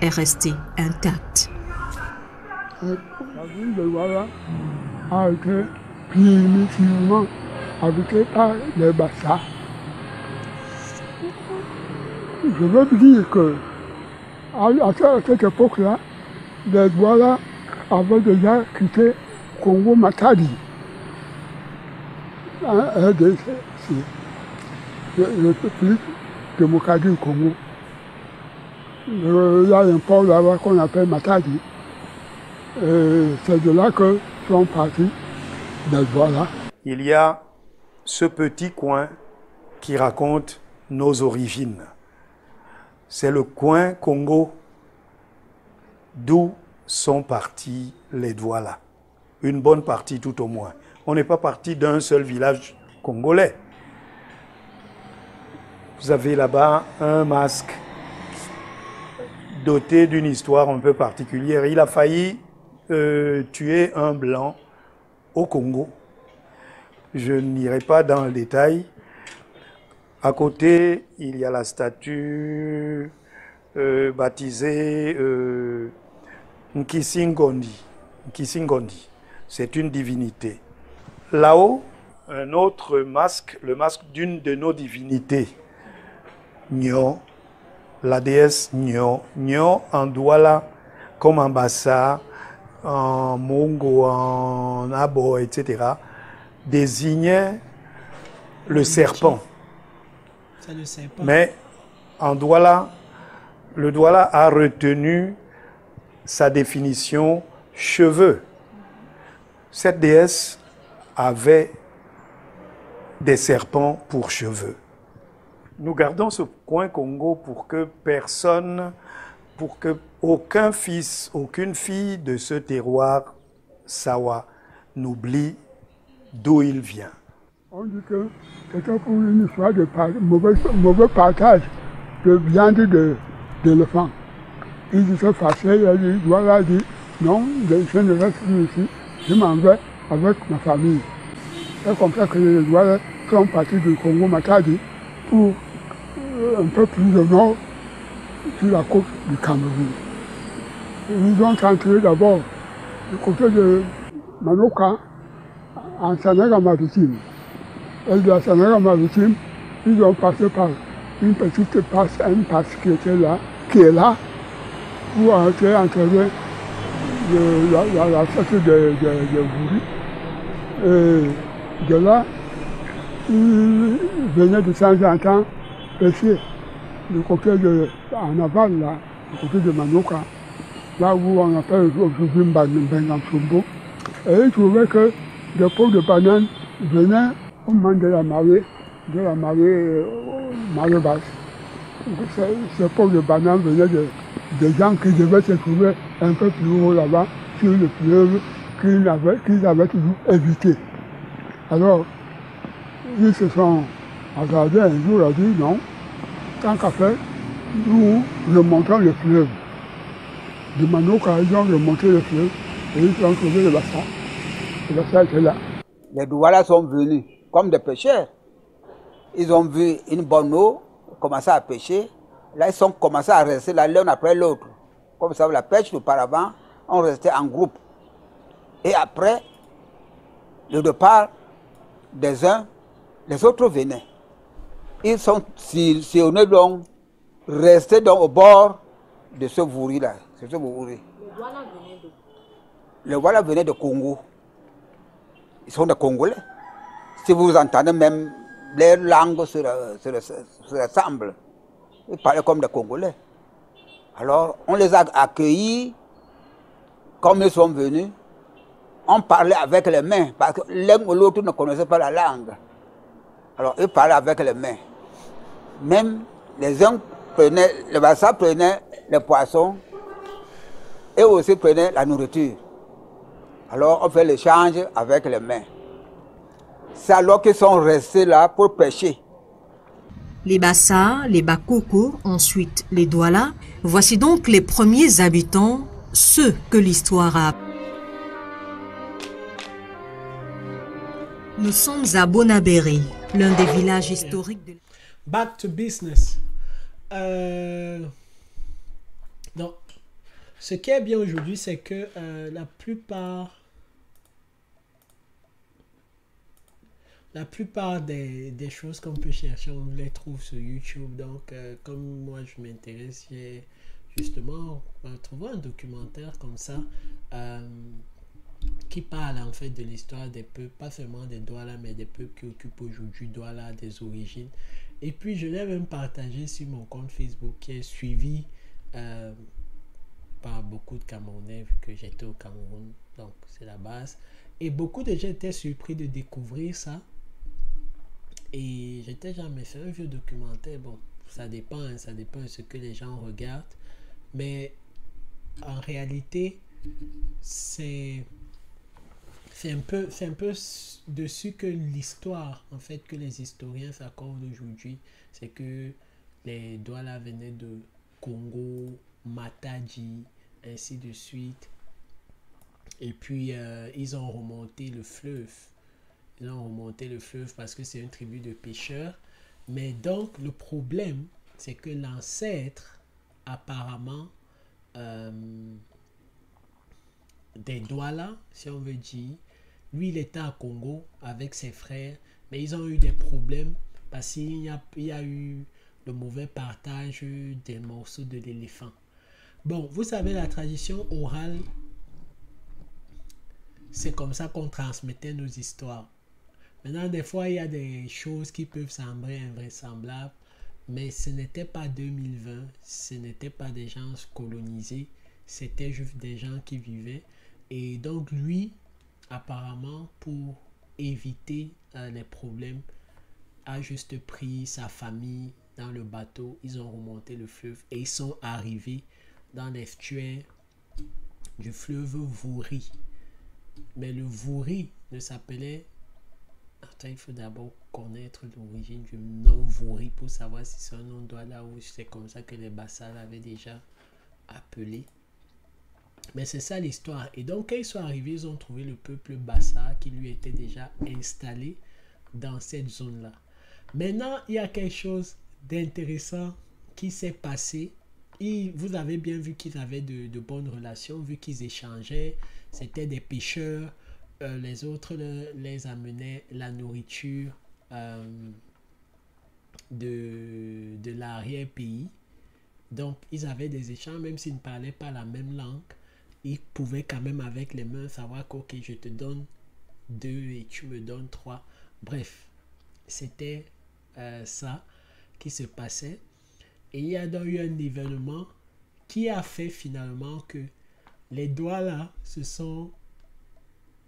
est restée intacte. Je veux dire que À, cette époque-là, les Douala avaient déjà quitté Congo-Matadi. Un, un de ces- c'est le, plus démocratique du Congo. Il y a un port là-bas qu'on appelle Matadi. C'est de là que sont partis les Douala. il y a ce petit coin qui raconte nos origines. C'est le coin Congo d'où sont partis les Douala. Une bonne partie tout au moins. On n'est pas parti d'un seul village congolais. Vous avez là-bas un masque doté d'une histoire un peu particulière. Il a failli euh, tuer un blanc au Congo. Je n'irai pas dans le détail. À côté, il y a la statue euh, baptisée euh, Nkisingondi. Nkisingondi, c'est une divinité. Là-haut, un autre masque, le masque d'une de nos divinités, Nyo, la déesse Nyo. Nyo en Douala, comme en Bassa, en Mongo, en Abo, etc., désignait le serpent. Ça ne sait pas. Mais en Douala, le Douala a retenu sa définition cheveux. Cette déesse avait des serpents pour cheveux. Nous gardons ce coin Congo pour que personne, pour que aucun fils, aucune fille de ce terroir Sawa n'oublie d'où il vient. On dit que c'était pour une histoire de mauvais, partage de viande de- d'éléphant. Ils étaient fâchés, il a dit, voilà, dit, non, je ne reste plus ici, je m'en vais avec ma famille. C'est comme ça que les Douala sont partis du Congo Matadi pour euh, un peu plus au nord, sur la côte du Cameroun. Ils ont tenté d'abord du côté de Manoka, en Sénégal maritime. De la Sénégal maritime, ils ont passé par une petite passe, une passe qui était là, qui est là, pour entrer enterrer le- la, la, la tête de, de, de. Et de là, ils venaient de temps en temps pêcher du côté de, en aval, là, du côté de Manoka, là où on appelle aujourd'hui Mbengamsumbo. Et ils trouvaient que des pots de bananes venaient moment de la marée, de la marée, marée basse. Ces pots de bananes venaient de, gens qui devaient se trouver un peu plus haut là-bas, sur le fleuve, qu'ils avaient, toujours évité. Alors, ils se sont hasardés un jour à dire non, tant qu'à faire, nous remontons le fleuve. De Manoka, ils ont remonté le fleuve et ils ont trouvé le bassin. Le bassin était là. les Douala sont venus comme des pêcheurs. Ils ont vu une bonne eau, commencé à pêcher. Là, ils sont commencé à rester là l'un après l'autre. Comme ça, la pêche auparavant, on restait en groupe. Et après, le départ des uns, les autres venaient. Ils sont si- sillonnés donc, restés donc au bord de ce vouri-là. C'est ce vouri. Le voilà venait de Congo. Ils sont des Congolais. Si vous entendez même les langues se, re- se, re- se ressemblent. Ils parlaient comme des Congolais. Alors, on les a accueillis comme ils sont venus. On parlait avec les mains, parce que l'un ou l'autre ne connaissait pas la langue. Alors, ils parlaient avec les mains. Même les uns prenaient, le bassin prenait les poissons et aussi prenaient la nourriture. Alors, on fait l'échange avec les mains. C'est alors qu'ils sont restés là pour pêcher. Les Bassa, les Bakoko, ensuite les Douala, voici donc les premiers habitants, ceux que l'histoire a. Nous sommes à Bonabéré, l'un des villages historiques de... Back to business. Euh, Donc, ce qui est bien aujourd'hui, c'est que euh, la plupart. La plupart des, des choses qu'on peut chercher, on les trouve sur YouTube. Donc, euh, comme moi, je m'intéresse, j'ai- justement euh, trouvé un documentaire comme ça euh, qui parle en fait de l'histoire des peuples, pas seulement des Douala, mais des peuples qui occupent aujourd'hui Douala, des origines. Et puis je l'ai même partagé sur mon compte Facebook qui est suivi euh, par beaucoup de Camerounais que j'étais au Cameroun. Donc c'est la base. Et beaucoup de gens étaient surpris de découvrir ça. Et j'étais jamais fait un vieux documentaire. Bon, ça dépend, hein, ça dépend de ce que les gens regardent. Mais en réalité, c'est c'est un peu c'est un peu dessus que l'histoire en fait que les historiens s'accordent aujourd'hui c'est que les Douala venaient de Congo Matadi ainsi de suite et puis euh, ils ont remonté le fleuve ils ont remonté le fleuve parce que c'est une tribu de pêcheurs mais donc le problème c'est que l'ancêtre apparemment euh, des Douala, si on veut dire, lui, il était à Congo avec ses frères, mais ils ont eu des problèmes parce qu'il y a, il y a eu le mauvais partage des morceaux de l'éléphant. Bon, vous savez, la tradition orale, c'est comme ça qu'on transmettait nos histoires. Maintenant, des fois, il y a des choses qui peuvent sembler invraisemblables, mais ce n'était pas 2020, ce n'était pas des gens colonisés, c'était juste des gens qui vivaient. Et donc, lui, apparemment, pour éviter euh, les problèmes, a juste pris sa famille dans le bateau. Ils ont remonté le fleuve et ils sont arrivés dans l'estuaire du fleuve Vouri. Mais le Vouri ne s'appelait. Il faut d'abord connaître l'origine du nom Vouri pour savoir si c'est un nom là ou c'est comme ça que les Bassal avaient déjà appelé. Mais c'est ça l'histoire. Et donc, quand ils sont arrivés, ils ont trouvé le peuple Bassa qui lui était déjà installé dans cette zone-là. Maintenant, il y a quelque chose d'intéressant qui s'est passé. Et vous avez bien vu qu'ils avaient de, bonnes relations, vu qu'ils échangeaient. C'était des pêcheurs. Euh, les autres les amenaient la nourriture euh, de, de l'arrière-pays. Donc, ils avaient des échanges, même s'ils ne parlaient pas la même langue il pouvait quand même avec les mains savoir que ok, je te donne deux et tu me donnes trois. Bref, c'était euh, ça qui se passait. Et il y a donc eu un événement qui a fait finalement que les doigts là se sont,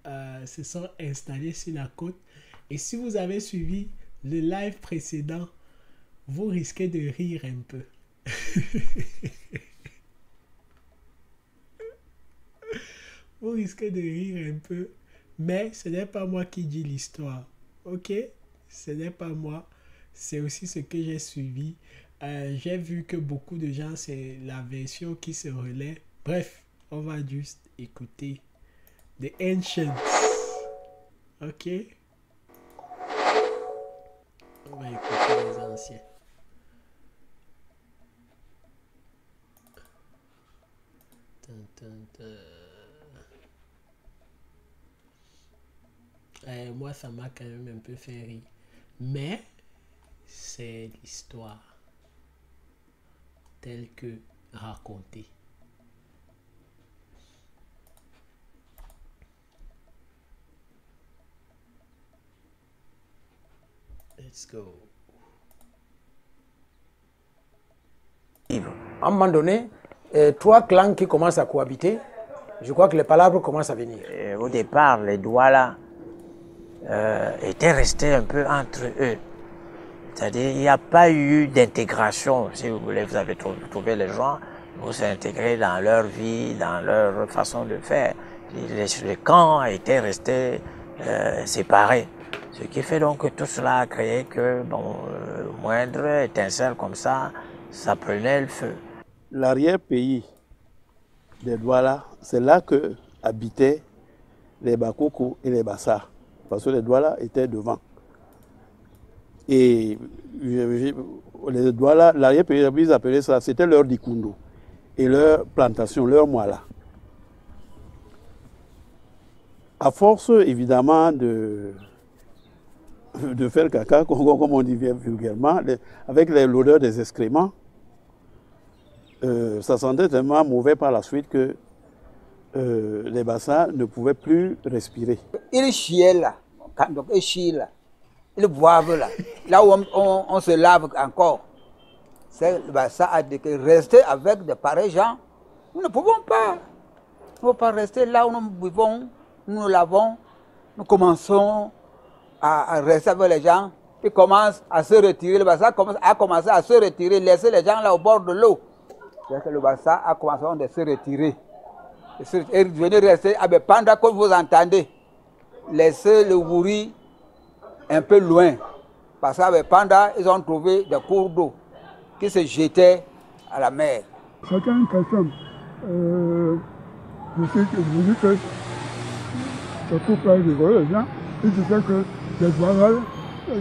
euh, se sont installés sur la côte. Et si vous avez suivi le live précédent, vous risquez de rire un peu. vous risquez de rire un peu, mais ce n'est pas moi qui dis l'histoire. Ok? Ce n'est pas moi. C'est aussi ce que j'ai suivi. Euh, j'ai vu que beaucoup de gens, c'est la version qui se relaie. Bref, on va juste écouter The Ancients. Ok On va écouter les anciens. Euh, moi, ça m'a quand même un peu fait rire. Mais c'est l'histoire telle que racontée. Let's go. À un moment donné, euh, trois clans qui commencent à cohabiter, je crois que les palabres commencent à venir. au départ, les doigts là, euh, étaient restés un peu entre eux. C'est-à-dire, il n'y a pas eu d'intégration, si vous voulez, vous avez trouvé les gens, vous s'intégrer dans leur vie, dans leur façon de faire. Les, les camps étaient restés euh, séparés. Ce qui fait donc que tout cela a créé que, bon, euh, moindre étincelle comme ça, ça prenait le feu. L'arrière-pays des Douala, c'est là que habitaient les Bakoko et les Bassa parce que les Douala étaient devant. Et les Douala, l'arrière-pays, ils appelaient ça, c'était leur dikundo et leur plantation, leur moala. À force, évidemment, de, de faire caca, comme on dit vulgairement, avec l'odeur des excréments, euh, ça sentait tellement mauvais par la suite que euh, les bassins ne pouvaient plus respirer. Ils chiaient là, ils chient là, ils boivent là, là où on, se lave encore. Le bassin a dit que rester avec de pareils gens, nous ne pouvons pas. Nous ne pouvons pas rester là où nous buvons, nous nous lavons, nous commençons à, à rester avec les gens, puis commence à se retirer, le bassin commence, a commencé à se retirer, laisser les gens là au bord de l'eau. C'est que le bassin a commencé à se retirer. Et venez rester, ah pendant que vous entendez, laissez le Wouri un peu loin. Parce que pendant, ils ont trouvé des cours d'eau qui se jetaient à la mer. Certaines personnes, euh, je sais que je dis que, surtout pas rigoler les gens, que les voiles,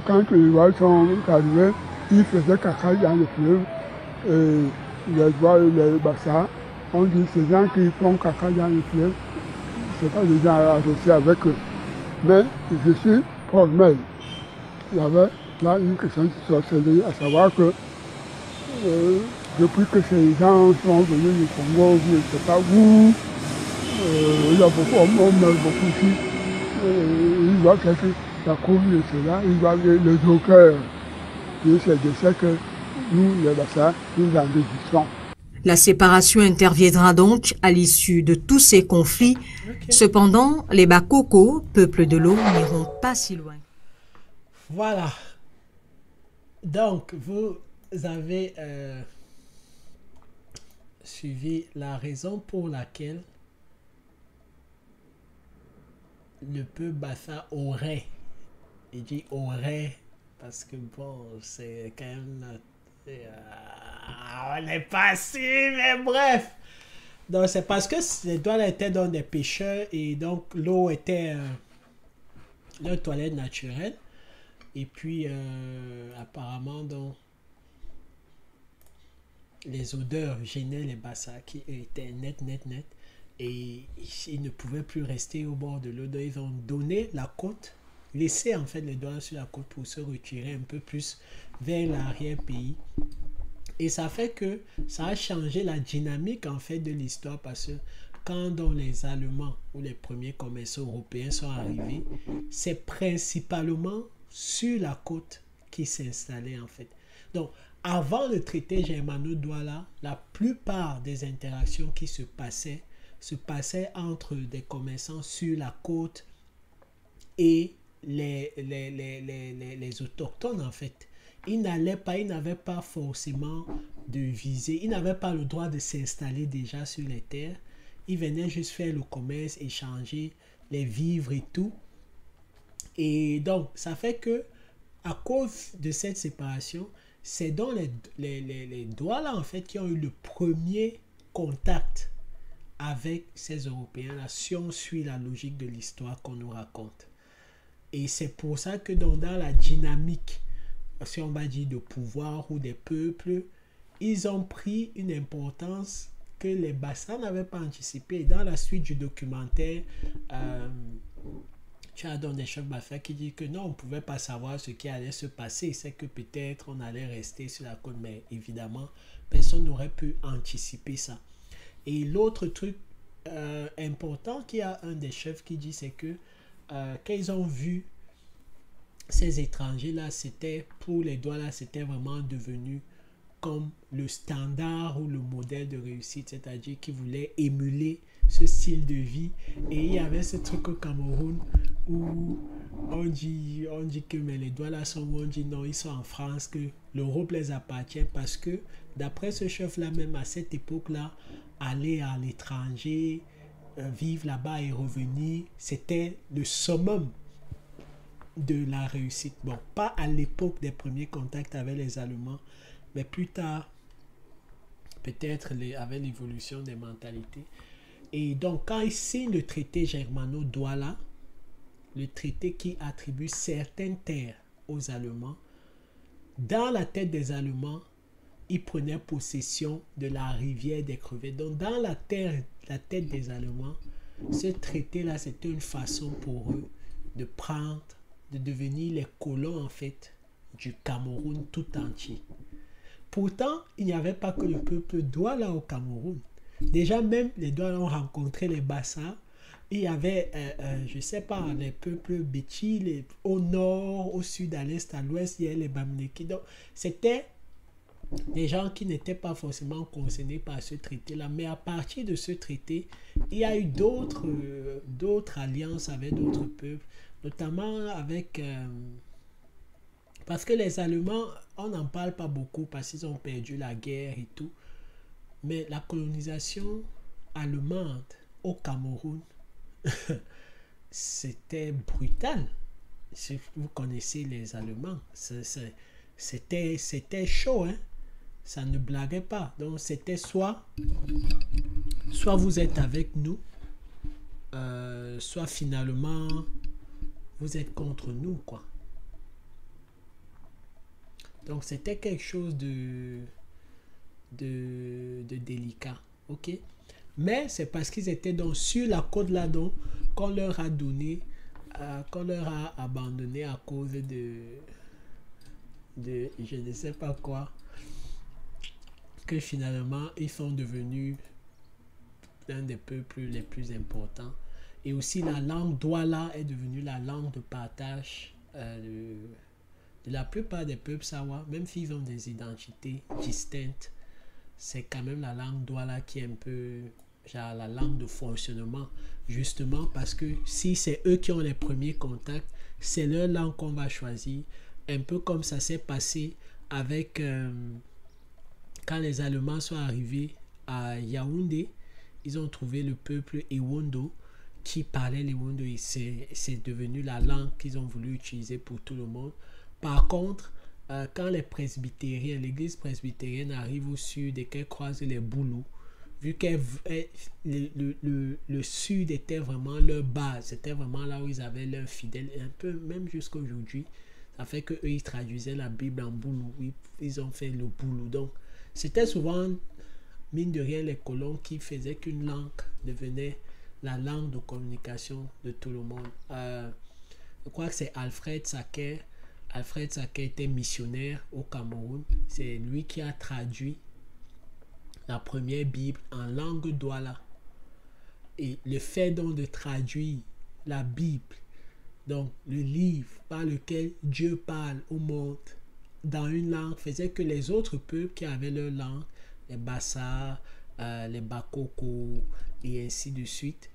quand les voiles sont arrivés, ils faisaient caca dans le fleuve. Et les voiles, les bassins, on dit ces gens qui font caca dans le fleuve, c'est pas des gens associés avec eux. Mais je suis formel. Il y avait là une question de sorcellerie, à savoir que euh, depuis que ces gens sont venus du Congo, je ne sais pas où, euh, il y a beaucoup, on, meurt beaucoup ici. Euh, il doit être la cause de cela, il doit les, les dockers. Et c'est de ça que nous, les bassins, nous enregistrons. La séparation interviendra donc à l'issue de tous ces conflits. Cependant, les Bakoko, peuple de l'eau, n'iront pas si loin. Voilà. Donc, vous avez euh, suivi la raison pour laquelle le peuple Bassa aurait, il dit aurait, parce que bon, c'est quand même. euh, on n'est pas si, mais bref. Donc, c'est parce que les douanes étaient dans des pêcheurs et donc l'eau était euh, leur toilette naturelle. Et puis, euh, apparemment, donc, les odeurs gênaient les bassins qui étaient net, net, net. Et ils ne pouvaient plus rester au bord de l'eau. Donc, ils ont donné la côte, laissé en fait les doigts sur la côte pour se retirer un peu plus vers l'arrière-pays. Et ça fait que ça a changé la dynamique en fait de l'histoire parce que quand les Allemands ou les premiers commerçants européens sont arrivés, c'est principalement sur la côte qui s'installaient en fait. Donc, avant le traité germano-douala, la plupart des interactions qui se passaient se passaient entre des commerçants sur la côte et les, les, les, les, autochtones en fait. Ils n'allaient pas, ils n'avaient pas forcément de visée, ils n'avaient pas le droit de s'installer déjà sur les terres. Ils venaient juste faire le commerce, échanger les vivres et tout. Et donc, ça fait que, à cause de cette séparation, c'est dans les, les, les, en fait, qui ont eu le premier contact avec ces Européens-là, si on suit la logique de l'histoire qu'on nous raconte. Et c'est pour ça que dans, la dynamique, si on va dire de pouvoir ou des peuples, ils ont pris une importance que les bassins n'avaient pas anticipé. Dans la suite du documentaire, euh, tu as donc des chefs d'affaires qui disent que non, on ne pouvait pas savoir ce qui allait se passer. C'est que peut-être on allait rester sur la côte, mais évidemment, personne n'aurait pu anticiper ça. Et l'autre truc euh, important qu'il y a un des chefs qui dit, c'est que euh, quand ils ont vu ces étrangers-là, c'était pour les doigts là, c'était vraiment devenu comme le standard ou le modèle de réussite, c'est-à-dire qu'ils voulaient émuler ce style de vie. Et il y avait ce truc au Cameroun où on dit, on dit que mais les doigts là sont où? On dit non, ils sont en France, que l'Europe les appartient parce que d'après ce chef-là, même à cette époque-là, aller à l'étranger, vivre là-bas et revenir, c'était le summum de la réussite. Bon, pas à l'époque des premiers contacts avec les Allemands, mais plus tard, peut-être avec l'évolution des mentalités. Et donc, quand ils signent le traité germano-douala, le traité qui attribue certaines terres aux Allemands, dans la tête des Allemands, ils prenaient possession de la rivière des crevettes. Donc, dans la, terre, la tête des Allemands, ce traité-là, c'était une façon pour eux de prendre, de devenir les colons, en fait, du Cameroun tout entier. Pourtant, il n'y avait pas que le peuple Douala au Cameroun. Déjà, même les Douala ont rencontré les Bassa. Il y avait, euh, euh, je ne sais pas, les peuples Béchi, les, au nord, au sud, à l'est, à l'ouest, il y avait les Bamneki. Donc, c'était des gens qui n'étaient pas forcément concernés par ce traité-là. Mais à partir de ce traité, il y a eu d'autres euh, d'autres alliances avec d'autres peuples, notamment avec... euh, parce que les Allemands, on n'en parle pas beaucoup parce qu'ils ont perdu la guerre et tout. Mais la colonisation allemande au Cameroun, c'était brutal. Si vous connaissez les Allemands, c'est- c'était chaud, hein. Ça ne blaguait pas. Donc c'était soit, soit vous êtes avec nous, euh, soit finalement vous êtes contre nous, quoi. Donc c'était quelque chose de, de, de délicat. Ok? Mais c'est parce qu'ils étaient donc sur la côte là donc qu'on leur a donné, euh, qu'on leur a abandonné à cause de, de je ne sais pas quoi, finalement ils sont devenus l'un des peuples les plus importants. Et aussi la langue Douala est devenue la langue de partage euh, de, de la plupart des peuples sawa, même s'ils ont des identités distinctes, c'est quand même la langue Douala qui est un peu genre la langue de fonctionnement, justement parce que si c'est eux qui ont les premiers contacts, c'est leur langue qu'on va choisir, un peu comme ça s'est passé avec euh, quand les Allemands sont arrivés à Yaoundé, ils ont trouvé le peuple Ewondo qui parlait l'Ewondo et c'est devenu la langue qu'ils ont voulu utiliser pour tout le monde. Par contre, euh, quand les presbytériens, l'église presbytérienne arrive au sud et qu'elle croise les boulous, vu que le, le, le, sud était vraiment leur base, c'était vraiment là où ils avaient leurs fidèles, et un peu même jusqu'à aujourd'hui, ça fait que eux ils traduisaient la Bible en boulou, ils, ils ont fait le boulou. Donc, c'était souvent, mine de rien, les colons qui faisaient qu'une langue devenait la langue de communication de tout le monde. Euh, je crois que c'est Alfred Sacker. Alfred Sacker était missionnaire au Cameroun. C'est lui qui a traduit la première Bible en langue douala. Et le fait donc de traduire la Bible, donc le livre par lequel Dieu parle au monde dans une langue, faisait que les autres peuples qui avaient leur langue, les Bassa, euh, les Bakoko et ainsi de suite,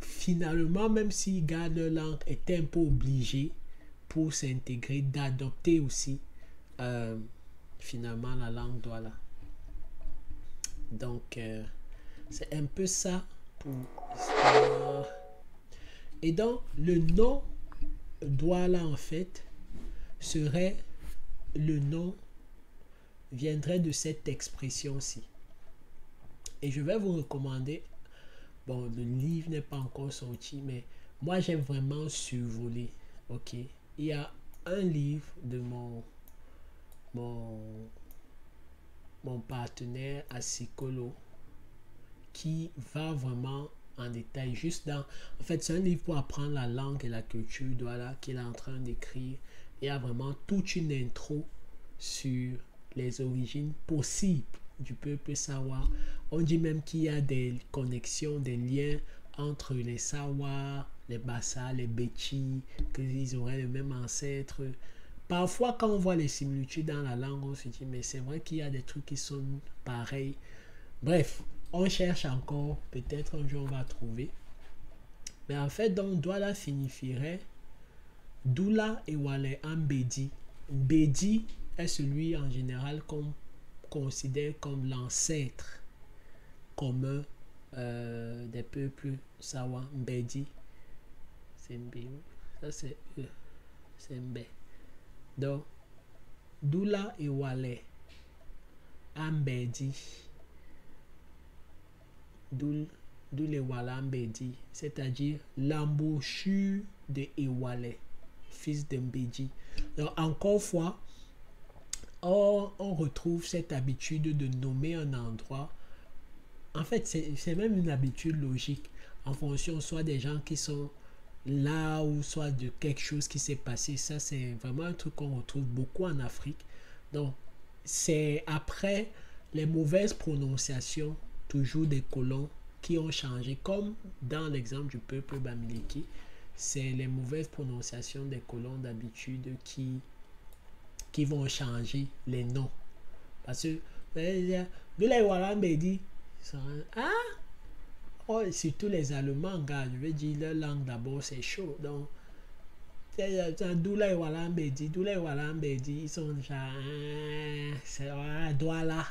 finalement, même s'ils gardent leur langue, étaient un peu obligés pour s'intégrer, d'adopter aussi euh, finalement la langue douala. Donc, euh, c'est un peu ça pour. Et donc, le nom douala, en fait, serait le nom, viendrait de cette expression-ci. Et je vais vous recommander, bon, le livre n'est pas encore sorti, mais moi j'aime vraiment survoler, ok? Il y a un livre de mon, mon, mon partenaire Asikolo qui va vraiment en détail, juste dans... En fait, c'est un livre pour apprendre la langue et la culture, voilà, qu'il est en train d'écrire. Il y a vraiment toute une intro sur les origines possibles du peuple Sawa. On dit même qu'il y a des connexions, des liens entre les Sawa, les Bassa, les Bechi, qu'ils auraient le même ancêtre. Parfois, quand on voit les similitudes dans la langue, on se dit, mais c'est vrai qu'il y a des trucs qui sont pareils. Bref, on cherche encore. Peut-être un jour on va trouver. Mais en fait, donc, Douala signifierait Doula et Wale Ambedi. Bedi est celui en général qu'on considère comme l'ancêtre commun euh, des peuples Sawa, Mbedi. C'est. Ça c'est E. C'est Mbé. Donc, Doula et Wale Ambedi. Doul, Doul et Wale Ambedi. C'est-à-dire l'embouchure de Ewale, fils de Mbedi. Donc, encore fois, on, retrouve cette habitude de nommer un endroit. En fait, c'est même une habitude logique en fonction soit des gens qui sont là ou soit de quelque chose qui s'est passé. Ça, c'est vraiment un truc qu'on retrouve beaucoup en Afrique. Donc, c'est après les mauvaises prononciations, toujours des colons, qui ont changé, comme dans l'exemple du peuple Bamileki, c'est les mauvaises prononciations des colons d'habitude qui, vont changer les noms. Parce que, la dit, ah, oh, surtout les Allemands, gars, je veux dire, leur langue d'abord c'est chaud. Donc, d'où la dit, ils sont genre, ah, c'est là.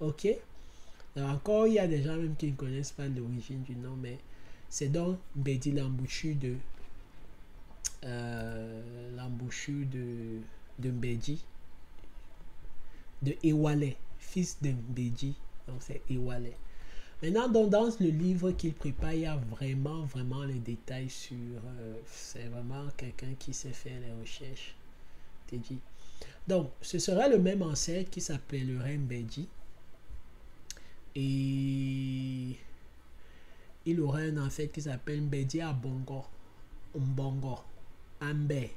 Ok? encore, il y a des gens même qui ne connaissent pas l'origine du nom, mais c'est donc Mbedi l'embouchure de euh, l'embouchure de, Mbedi de Ewale, fils de Mbedi, donc c'est Ewale. Maintenant, dans le livre qu'il prépare, il y a vraiment, vraiment les détails sur. Euh, c'est vraiment quelqu'un qui sait faire les recherches. dit. Donc, ce sera le même ancêtre qui s'appellerait Mbedi. Et il aurait un ancêtre qui s'appelle Mbedi Abongo. Mbongo. Ambe.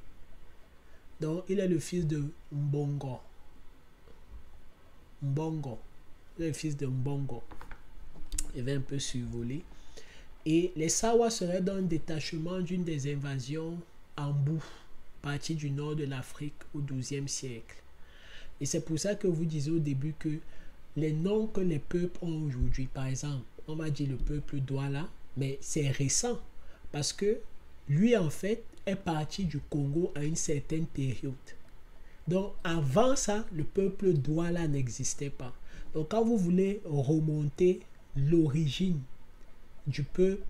Donc, il est le fils de Mbongo. Mbongo. Le fils de Mbongo. Il va un peu survoler. Et les Sawa seraient dans un détachement d'une des invasions en bout, partie du nord de l'Afrique au XIIe siècle. Et c'est pour ça que vous disiez au début que les noms que les peuples ont aujourd'hui, par exemple, on va dire le peuple Douala, mais c'est récent parce que lui en fait est parti du Congo à une certaine période. Donc avant ça, le peuple Douala n'existait pas. Donc quand vous voulez remonter l'origine du peuple,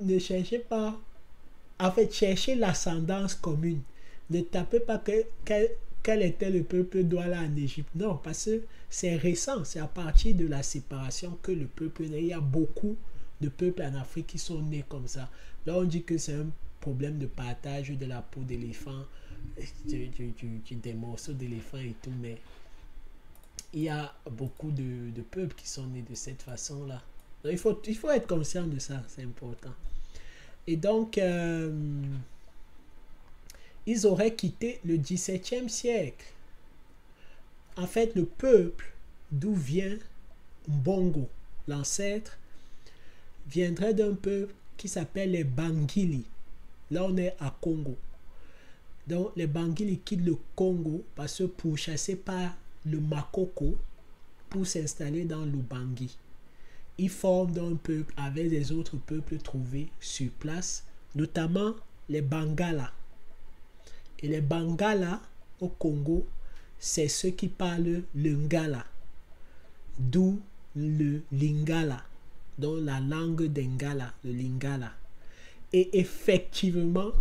ne cherchez pas, en fait, cherchez l'ascendance commune. Ne tapez pas que, quel était le peuple Douala en Égypte. Non, parce que c'est récent, c'est à partir de la séparation que le peuple. Il y a beaucoup de peuples en Afrique qui sont nés comme ça. Là, on dit que c'est un problème de partage de la peau d'éléphant, des morceaux d'éléphant et tout, mais il y a beaucoup de, de peuples qui sont nés de cette façon-là. Il faut, il faut être conscient de ça, c'est important. Et donc, euh, ils auraient quitté le XVIIe siècle. En fait, le peuple d'où vient Mbongo, l'ancêtre, viendrait d'un peuple qui s'appelle les Bangili. Là, on est à Congo. Donc, les Bangili quittent le Congo parce que pour chasser par le Makoko pour s'installer dans l'Ubangi. Ils forment un peuple avec des autres peuples trouvés sur place, notamment les Bangala. Et les Bangala au Congo, c'est ceux qui parlent le Ngala, d'où le Lingala, donc la langue d'Engala, le Lingala. Et effectivement,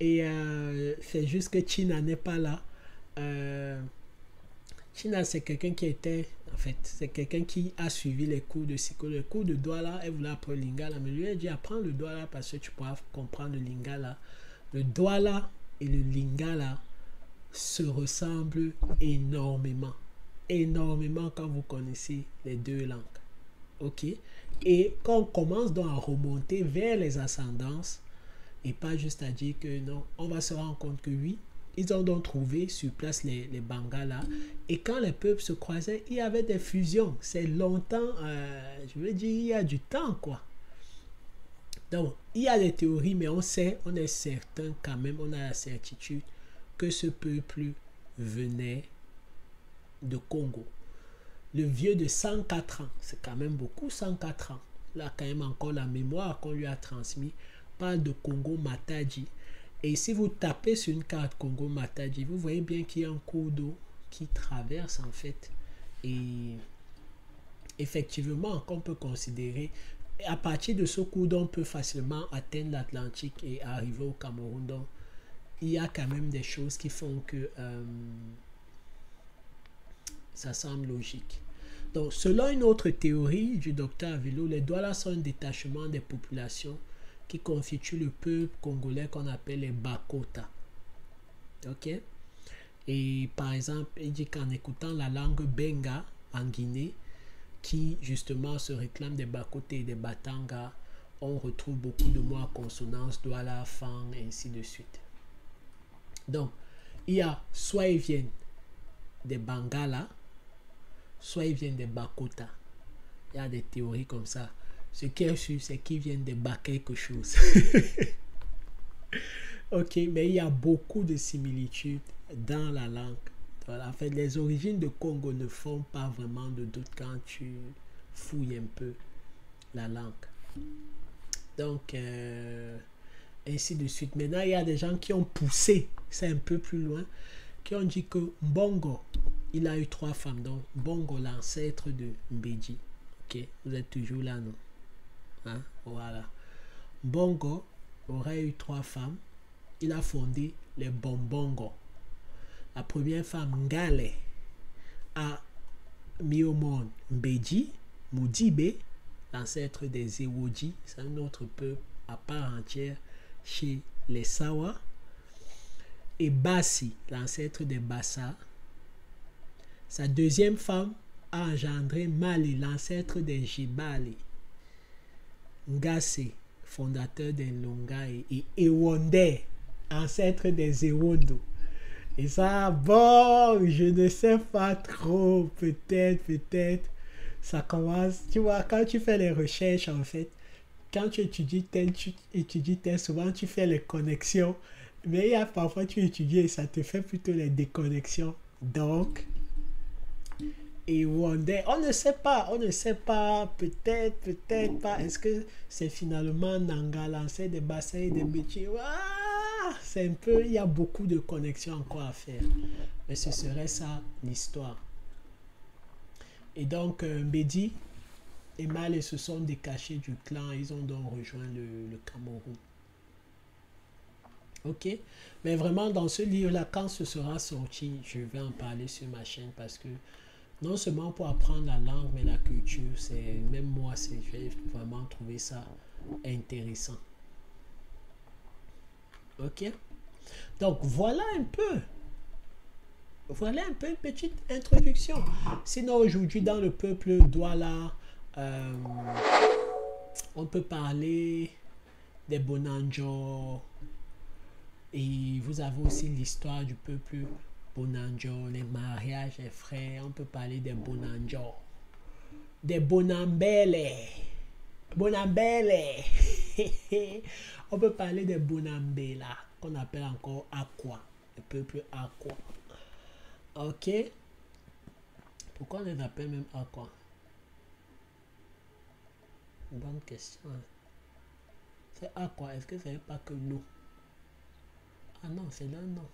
et euh, c'est juste que China n'est pas là. Euh, China, c'est quelqu'un qui était, en fait, c'est quelqu'un qui a suivi les cours de psychologie. Le cours de Douala, elle voulait apprendre le Lingala, mais lui a dit apprends le Douala parce que tu pourras comprendre le Lingala. Le Douala et le Lingala se ressemblent énormément. Énormément quand vous connaissez les deux langues. Ok? Et quand on commence donc à remonter vers les ascendances, et pas juste à dire que non, on va se rendre compte que oui, ils ont donc trouvé sur place les, les Bangalas. Et quand les peuples se croisaient, il y avait des fusions. C'est longtemps, euh, je veux dire, il y a du temps, quoi. Donc, il y a des théories, mais on sait, on est certain quand même, on a la certitude que ce peuple venait de Congo. Le vieux de 104 ans, c'est quand même beaucoup, 104 ans. Là, quand même encore la mémoire qu'on lui a transmise, parle de Congo Matadi. Et si vous tapez sur une carte Congo Matadi, vous voyez bien qu'il y a un cours d'eau qui traverse en fait. Et effectivement, qu'on peut considérer, à partir de ce d'eau, on peut facilement atteindre l'Atlantique et arriver au Cameroun. Donc, il y a quand même des choses qui font que euh, ça semble logique. Donc, selon une autre théorie du docteur Avilo, les Douala sont un détachement des populations qui constituent le peuple congolais qu'on appelle les Bakota. Ok? Et par exemple, il dit qu'en écoutant la langue Benga en Guinée, qui justement se réclame des Bakota et des Batanga, on retrouve beaucoup de mots à consonance, Douala, Fang, et ainsi de suite. Donc, il y a soit ils viennent des Bangala, soit ils viennent des Bakota. Il y a des théories comme ça. Ce qui est sûr, c'est qu'ils viennent de bas quelque chose. ok, mais il y a beaucoup de similitudes dans la langue. En fait, les origines de Congo ne font pas vraiment de doute quand tu fouilles un peu la langue. Donc, euh, ainsi de suite. Maintenant, il y a des gens qui ont poussé, c'est un peu plus loin, qui ont dit que Bongo, il a eu trois femmes. Donc, Bongo, l'ancêtre de Mbedji. Ok, vous êtes toujours là, non? Hein? Voilà. Bongo aurait eu trois femmes. Il a fondé les Bombongo. La première femme, Ngale, a mis au monde Mbedji, Mudibe, l'ancêtre des Ewoji. C'est un autre peuple à part entière chez les Sawa. Et Bassi, l'ancêtre des Bassa. Sa deuxième femme a engendré Mali, l'ancêtre des Jibali. Ngase, fondateur des Longai, et Ewonde, ancêtre des Ewondo. Et ça, bon, je ne sais pas trop, peut-être, peut-être, ça commence, tu vois, quand tu fais les recherches, en fait, quand tu étudies tel, tu étudies tel, souvent tu fais les connexions, mais il y a parfois tu étudies et ça te fait plutôt les déconnexions. Donc, et Wonder, on ne sait pas, on ne sait pas, peut-être, peut-être pas. Est-ce que c'est finalement Nanga lancé des bassins et des métiers? C'est un peu, il y a beaucoup de connexions encore à faire. Mais ce serait ça l'histoire. Et donc, euh, Mbedi et Malé se sont décachés du clan. Ils ont donc rejoint le, Cameroun. Ok? Mais vraiment, dans ce livre-là, quand ce sera sorti, je vais en parler sur ma chaîne parce que non seulement pour apprendre la langue, mais la culture, c'est même moi, c'est j'ai vraiment trouvé ça intéressant. Ok Donc voilà un peu. Voilà un peu une petite introduction. Sinon aujourd'hui dans le peuple Douala, euh, on peut parler des Bonanjo. Et vous avez aussi l'histoire du peuple Bonanjo, les mariages, les frères. On peut parler des Bonanjo. Des Bonambele. Bonambele. on peut parler des Bonambela, qu'on appelle encore Aqua. Le peuple Aqua. Ok? Pourquoi on les appelle même Aqua? Bonne question. C'est Aqua. Est-ce que c'est pas que l'eau? Ah non, c'est là, non.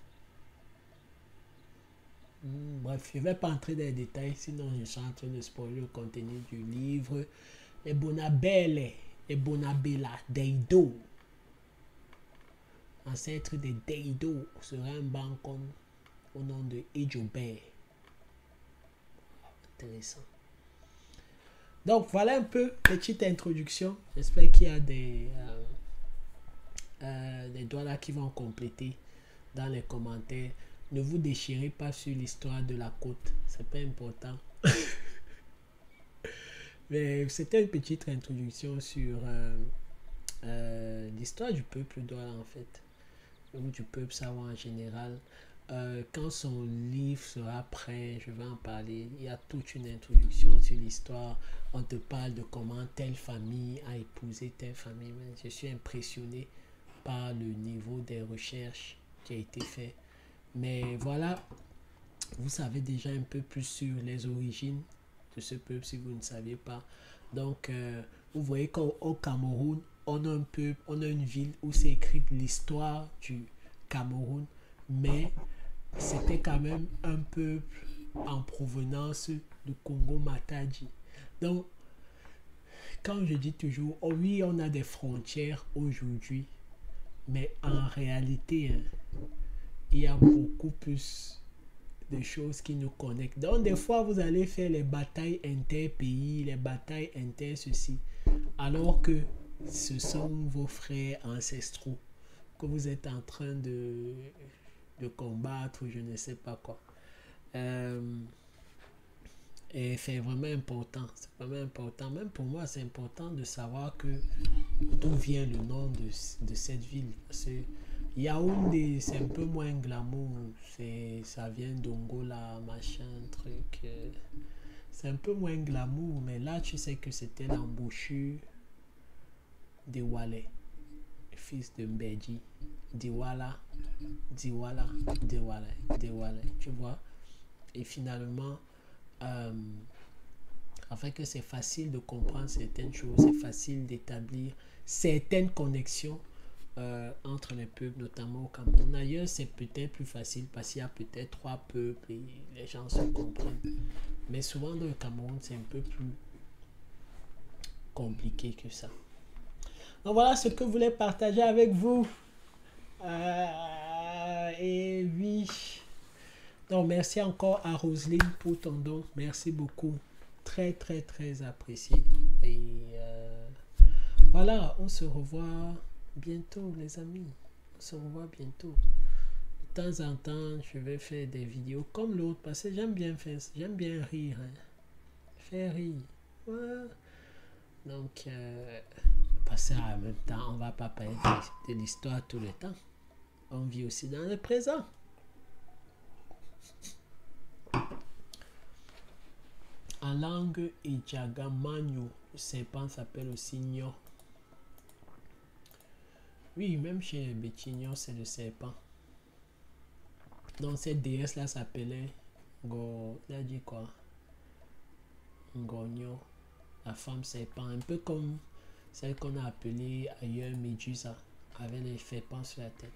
Hmm, bref, je ne vais pas entrer dans les détails, sinon je suis en train de spoiler le contenu du livre. Les Bonabelle, les Bonabella, Deido. Ancêtre de Deido serait un bancon au nom de Ejobert. Intéressant. Donc voilà un peu petite introduction. J'espère qu'il y a des, euh, euh, des doigts là qui vont compléter dans les commentaires. Ne vous déchirez pas sur l'histoire de la côte. C'est pas important. Mais c'était une petite introduction sur euh, l'histoire du peuple Douala en fait. Ou du peuple savoir en général. quand son livre sera prêt, je vais en parler. Il y a toute une introduction sur l'histoire. On te parle de comment telle famille a épousé telle famille. Je suis impressionné par le niveau des recherches qui a été fait. Mais voilà, vous savez déjà un peu plus sur les origines de ce peuple si vous ne saviez pas. Donc, euh, vous voyez qu'au Cameroun, on a un peuple, on a une ville où c'est écrit l'histoire du Cameroun, mais c'était quand même un peuple en provenance du Congo Matadi. Donc, quand je dis toujours, oh oui, on a des frontières aujourd'hui, mais en réalité, hein, il y a beaucoup plus de choses qui nous connectent. Donc, des fois, vous allez faire les batailles inter-pays, les batailles inter-ceci, alors que ce sont vos frères ancestraux que vous êtes en train de, de combattre, je ne sais pas quoi. Euh, et c'est vraiment important. C'est vraiment important. Même pour moi, c'est important de savoir que d'où vient le nom de, de cette ville. Parce que Yaoundé, c'est un peu moins glamour. Ça vient d'Ongola, machin, truc. euh, C'est un peu moins glamour, mais là, tu sais que c'était l'embouchure de Wallet, fils de Mbedji. Diwala, Diwala, Diwala, Diwala, tu vois. Et finalement, euh, afin que c'est facile de comprendre certaines choses, c'est facile d'établir certaines connexions euh, entre les peuples, notamment au Cameroun. Ailleurs, c'est peut-être plus facile parce qu'il y a peut-être trois peuples et les gens se comprennent. Mais souvent, dans le Cameroun, c'est un peu plus compliqué que ça. Voilà ce que je voulais partager avec vous. Euh, et oui. Donc merci encore à Roselyne pour ton don. Merci beaucoup. Très très très apprécié. Et euh, voilà, on se revoit bientôt les amis. On se revoit bientôt. De temps en temps, je vais faire des vidéos comme l'autre parce que j'aime bien faire. J'aime bien rire. hein. Faire rire. Ouais. Donc, euh, parce qu'en même temps, on va pas parler de, l'histoire tout le temps. On vit aussi dans le présent. En langue Ijagamanyo, serpent s'appelle aussi Nyo. Oui, même chez les Bétignon, c'est le serpent. Donc, cette déesse-là s'appelait Go. A dit quoi? Ngonyo, la femme serpent. Un peu comme celle qu'on a appelée ailleurs Medusa, avec les serpents sur la tête.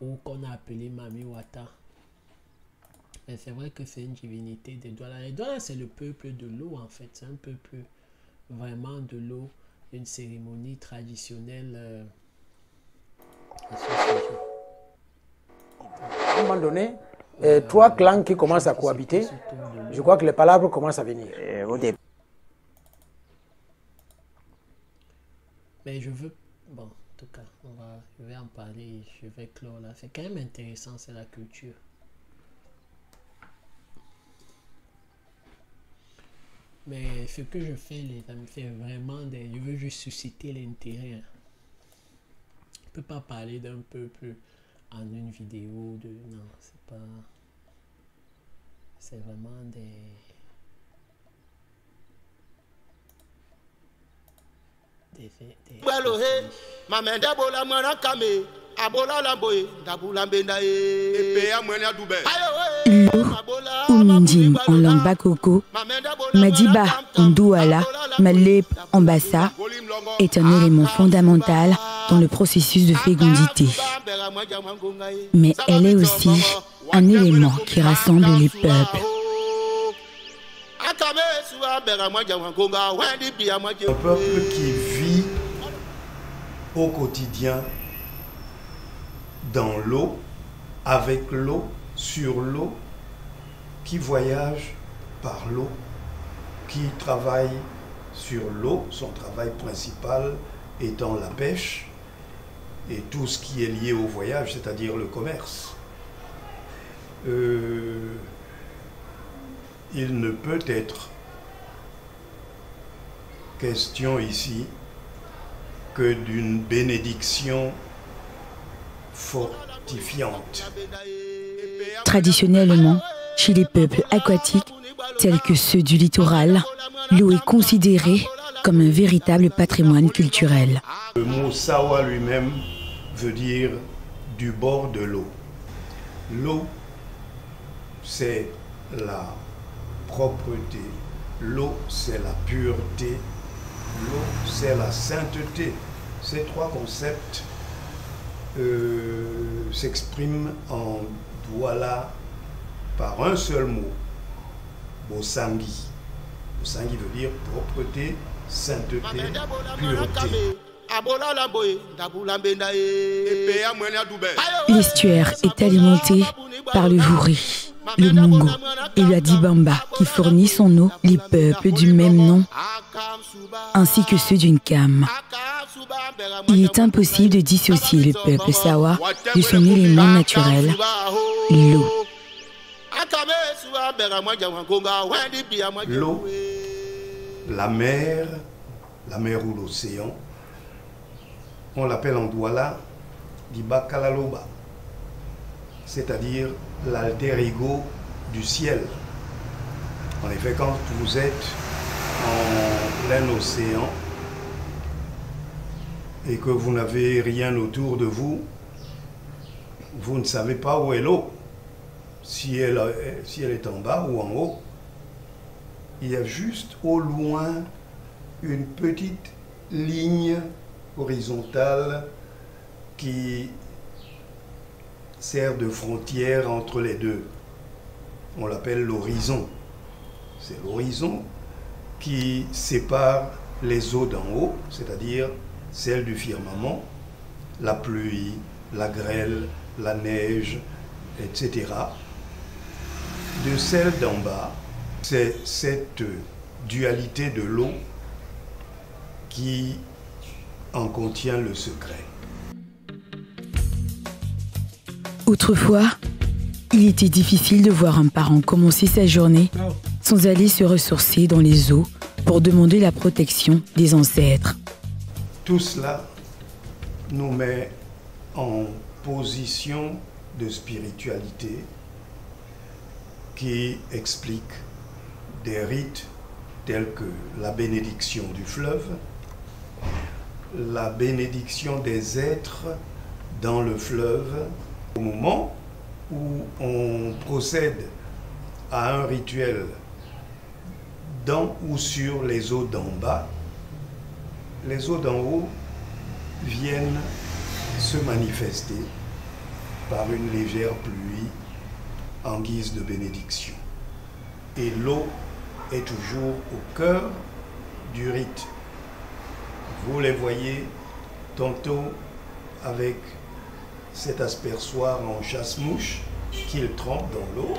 Ou qu'on a appelée Mami Wata. Mais c'est vrai que c'est une divinité des Douala. Les Douala, c'est le peuple de l'eau, en fait. C'est un peuple vraiment de l'eau. Une cérémonie traditionnelle. euh, à ce un moment donné, euh, trois clans qui commencent à cohabiter, je crois que les palabres commencent à venir. Euh, au début, Mais je veux. Bon, en tout cas, on va, je vais en parler. Je vais clore là. C'est quand même intéressant, c'est la culture. Mais ce que je fais, les amis, c'est vraiment des. Je veux juste susciter l'intérêt. hein. Je peux pas parler d'un peuple en une vidéo. De... Non, c'est pas. C'est vraiment des. Des, des, gbalo he mamende bola mwana kame abola la boye ndabula mbenda e. Epe ya mwene adube L'eau, ou Mindjin en langue bakoko, Madiba en douala, Malep en bassa, est un élément fondamental dans le processus de fécondité. Mais elle est aussi un élément qui rassemble les peuples. Un peuple qui vit au quotidien dans l'eau, avec l'eau, sur l'eau, qui voyage par l'eau, qui travaille sur l'eau, son travail principal étant la pêche et tout ce qui est lié au voyage, c'est-à-dire le commerce. Euh, il ne peut être question ici que d'une bénédiction fortifiante. Traditionnellement, chez les peuples aquatiques, tels que ceux du littoral, l'eau est considérée comme un véritable patrimoine culturel. Le mot sawa lui-même veut dire du bord de l'eau. L'eau, c'est la propreté. L'eau, c'est la pureté. L'eau, c'est la sainteté. Ces trois concepts euh, s'expriment en Douala par un seul mot, Bosangi. Bosangi veut dire propreté, sainteté, pureté. L'estuaire est alimenté par le Vouri, le Mungo et le Adibamba qui fournit son eau les peuples du même nom ainsi que ceux d'une cam. Il est impossible de dissocier le peuple Sawa de son élément naturel, l'eau. L'eau, la mer, la mer ou l'océan, on l'appelle en Douala d'Ibakalaloba, c'est-à-dire l'alter ego du ciel. En effet, quand vous êtes en plein océan et que vous n'avez rien autour de vous, vous ne savez pas où est l'eau, si elle, est en bas ou en haut. Il y a juste au loin une petite ligne horizontale qui sert de frontière entre les deux. On l'appelle l'horizon. C'est l'horizon qui sépare les eaux d'en haut, c'est-à-dire celles du firmament, la pluie, la grêle, la neige, etc., de celles d'en bas. C'est cette dualité de l'eau qui en contient le secret. Autrefois, il était difficile de voir un parent commencer sa journée sans aller se ressourcer dans les eaux pour demander la protection des ancêtres. Tout cela nous met en position de spiritualité qui explique des rites tels que la bénédiction du fleuve, la bénédiction des êtres dans le fleuve, au moment où on procède à un rituel dans ou sur les eaux d'en bas, les eaux d'en haut viennent se manifester par une légère pluie en guise de bénédiction. Et l'eau est toujours au cœur du rite. Vous les voyez tantôt avec cet aspersoir en chasse-mouche qu'il trempe dans l'eau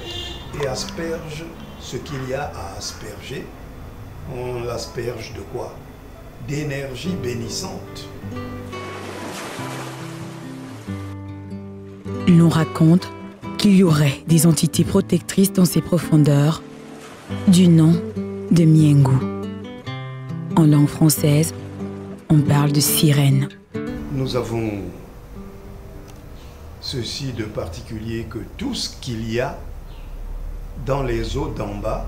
et asperge ce qu'il y a à asperger. On l'asperge de quoi? D'énergie bénissante. L'on raconte qu'il y aurait des entités protectrices dans ces profondeurs, du nom de Miengu. En langue française, on parle de sirène. Nous avons ceci de particulier que tout ce qu'il y a dans les eaux d'en bas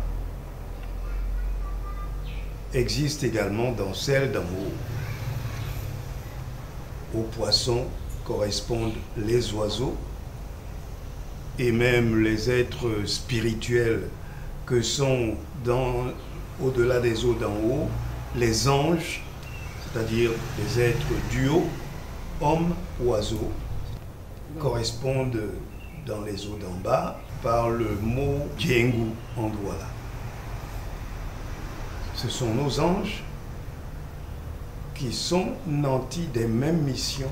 existe également dans celles d'en haut. Aux poissons correspondent les oiseaux et même les êtres spirituels que sont au-delà des eaux d'en haut les anges, c'est-à-dire les êtres du haut, hommes, oiseaux, correspondent dans les eaux d'en bas par le mot Djengu en Douala. Ce sont nos anges qui sont nantis des mêmes missions,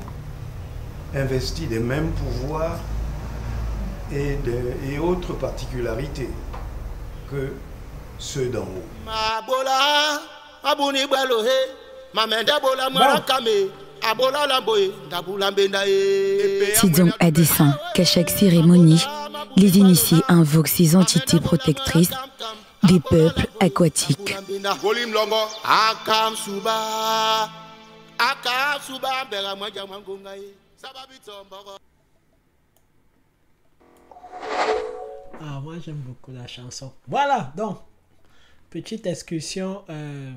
investis des mêmes pouvoirs et, de, et autres particularités que ceux d'en haut. C'est donc à dessein qu'à chaque cérémonie, les initiés invoquent ces entités protectrices des peuples aquatiques. Ah, moi j'aime beaucoup la chanson. Voilà, donc, petite excursion euh,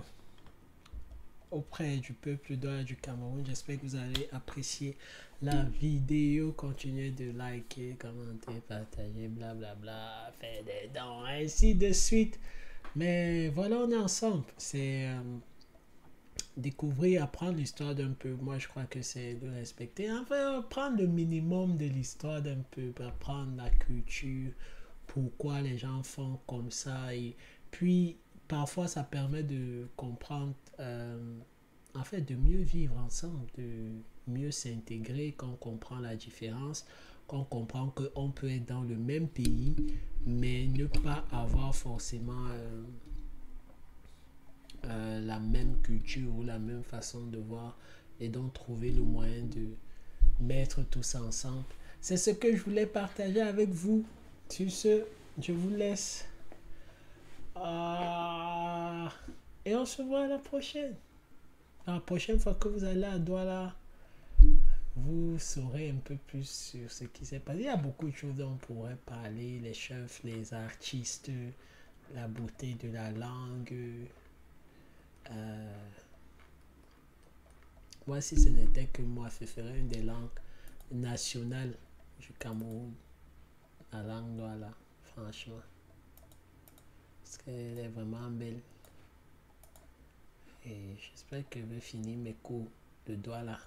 auprès du peuple du Cameroun. J'espère que vous allez apprécier la vidéo. Continuez de liker, commenter, partager, blablabla, bla, bla, faire des dons, ainsi de suite. Mais voilà, on est ensemble. C'est euh, découvrir, apprendre l'histoire d'un peu. Moi, je crois que c'est de respecter. Enfin, prendre le minimum de l'histoire d'un peu, apprendre la culture, pourquoi les gens font comme ça. Et puis, parfois, ça permet de comprendre. Euh, en fait, de mieux vivre ensemble, de mieux s'intégrer quand on comprend la différence, quand on comprend qu'on peut être dans le même pays, mais ne pas avoir forcément euh, euh, la même culture ou la même façon de voir et donc trouver le moyen de mettre tout ça ensemble. C'est ce que je voulais partager avec vous. Sur ce, je vous laisse. Ah, et on se voit à la prochaine. La prochaine fois que vous allez à Douala, vous saurez un peu plus sur ce qui s'est passé. Il y a beaucoup de choses dont on pourrait parler, les chefs, les artistes, la beauté de la langue. Euh, moi, si ce n'était que moi, ce serait une des langues nationales du Cameroun. La langue Douala, franchement. Parce qu'elle est vraiment belle. Et j'espère que je vais finir mes cours de Douala.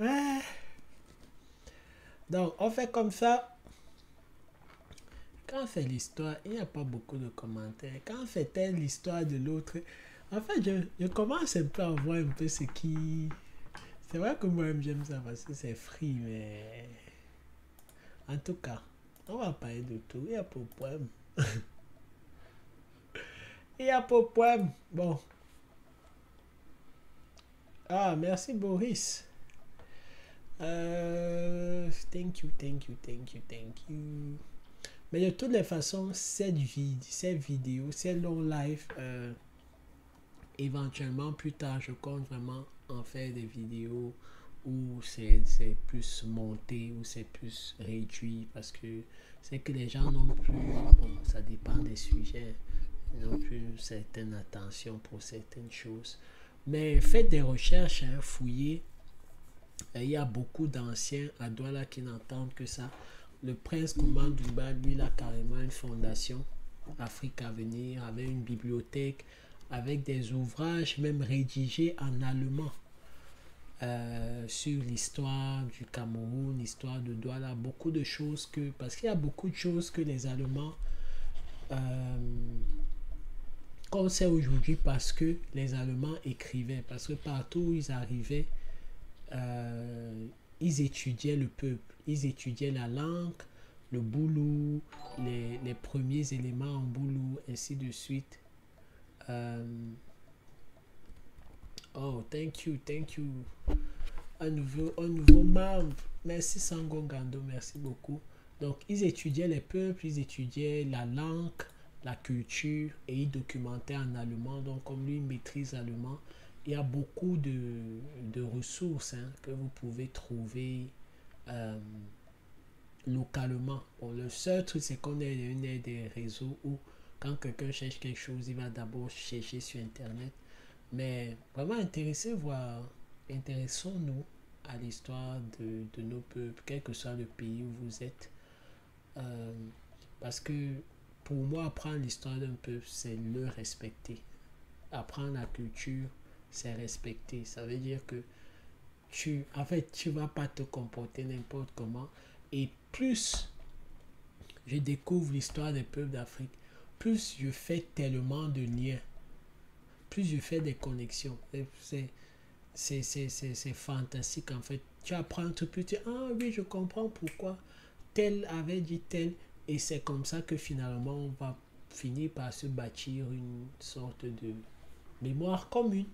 ouais. Donc, on fait comme ça. Quand fait l'histoire, il n'y a pas beaucoup de commentaires. Quand telle l'histoire de l'autre, en fait, je, je, commence un peu à voir un peu ce qui... C'est vrai que moi-même j'aime ça parce que c'est free, mais... En tout cas, on va parler de tout. Il y a pas de poème. Il a pas de. Bon. Ah, merci Boris. Euh, thank you, thank you, thank you, thank you. Mais de toutes les façons, cette, cette vidéo, cette long live, euh, éventuellement plus tard, je compte vraiment en faire des vidéos où c'est plus monté, où c'est plus réduit, parce que c'est que les gens n'ont plus, bon, ça dépend des sujets, n'ont plus une certaine attention pour certaines choses. Mais faites des recherches, hein, fouillez. Il y a beaucoup d'anciens à Douala qui n'entendent que ça. Le prince Koumandouba, lui, il a carrément une fondation, Afrique à venir, avec une bibliothèque, avec des ouvrages même rédigés en allemand euh, sur l'histoire du Cameroun, l'histoire de Douala, beaucoup de choses que, parce qu'il y a beaucoup de choses que les Allemands euh, qu'on sait aujourd'hui parce que les Allemands écrivaient, parce que partout où ils arrivaient, euh, ils étudiaient le peuple, ils étudiaient la langue, le boulot, les, les premiers éléments en boulot, ainsi de suite. Euh, oh, thank you, thank you. Un nouveau, un nouveau membre. Merci Sango Gando, merci beaucoup. Donc, ils étudiaient les peuples, ils étudiaient la langue, la culture et ils documentaient en allemand. Donc, comme lui maîtrise allemand, il y a beaucoup de, de ressources hein, que vous pouvez trouver euh, localement. Le seul truc, c'est qu'on est une des réseaux où quand quelqu'un cherche quelque chose, il va d'abord chercher sur Internet. Mais vraiment intéressez voir, intéressons-nous à l'histoire de, de, nos peuples, quel que soit le pays où vous êtes. Euh, parce que pour moi, apprendre l'histoire d'un peuple, c'est le respecter. Apprendre la culture, c'est respecter. Ça veut dire que tu, en fait, tu vas pas te comporter n'importe comment. Et plus je découvre l'histoire des peuples d'Afrique, plus je fais tellement de liens, plus je fais des connexions. C'est fantastique en fait. Tu apprends tout petit, ah oui, je comprends pourquoi tel avait dit tel. Et c'est comme ça que finalement on va finir par se bâtir une sorte de mémoire commune.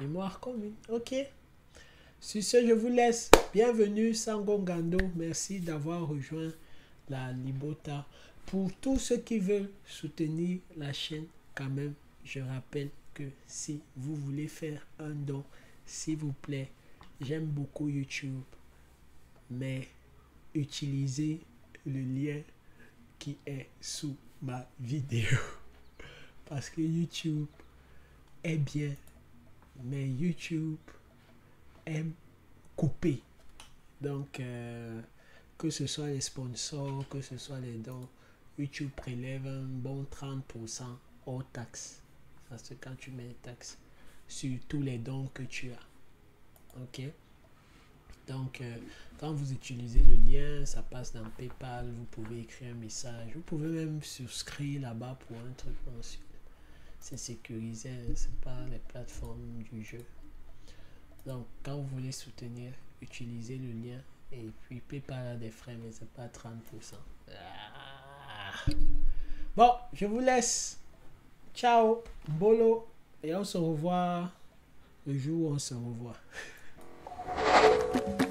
Mémoire commune, ok. Sur ce, je vous laisse. Bienvenue Sangongando. Merci d'avoir rejoint la Libota. Pour tous ceux qui veulent soutenir la chaîne, quand même, je rappelle que si vous voulez faire un don, s'il vous plaît, j'aime beaucoup YouTube, mais utilisez le lien qui est sous ma vidéo. Parce que YouTube est bien, mais YouTube aime couper. Donc, euh, que ce soit les sponsors, que ce soit les dons, YouTube prélève un bon 30% hors taxes. Parce que quand tu mets les taxes sur tous les dons que tu as. Ok? Donc, euh, quand vous utilisez le lien, ça passe dans PayPal. Vous pouvez écrire un message. Vous pouvez même souscrire là-bas pour un truc. C'est sécurisé, hein, c'est pas les plateformes du jeu. Donc, quand vous voulez soutenir, utilisez le lien et puis PayPal a des frais, mais c'est pas 30%. Ah. Bon, je vous laisse. Ciao, bolo. Et on se revoit le jour où on se revoit. Thank you.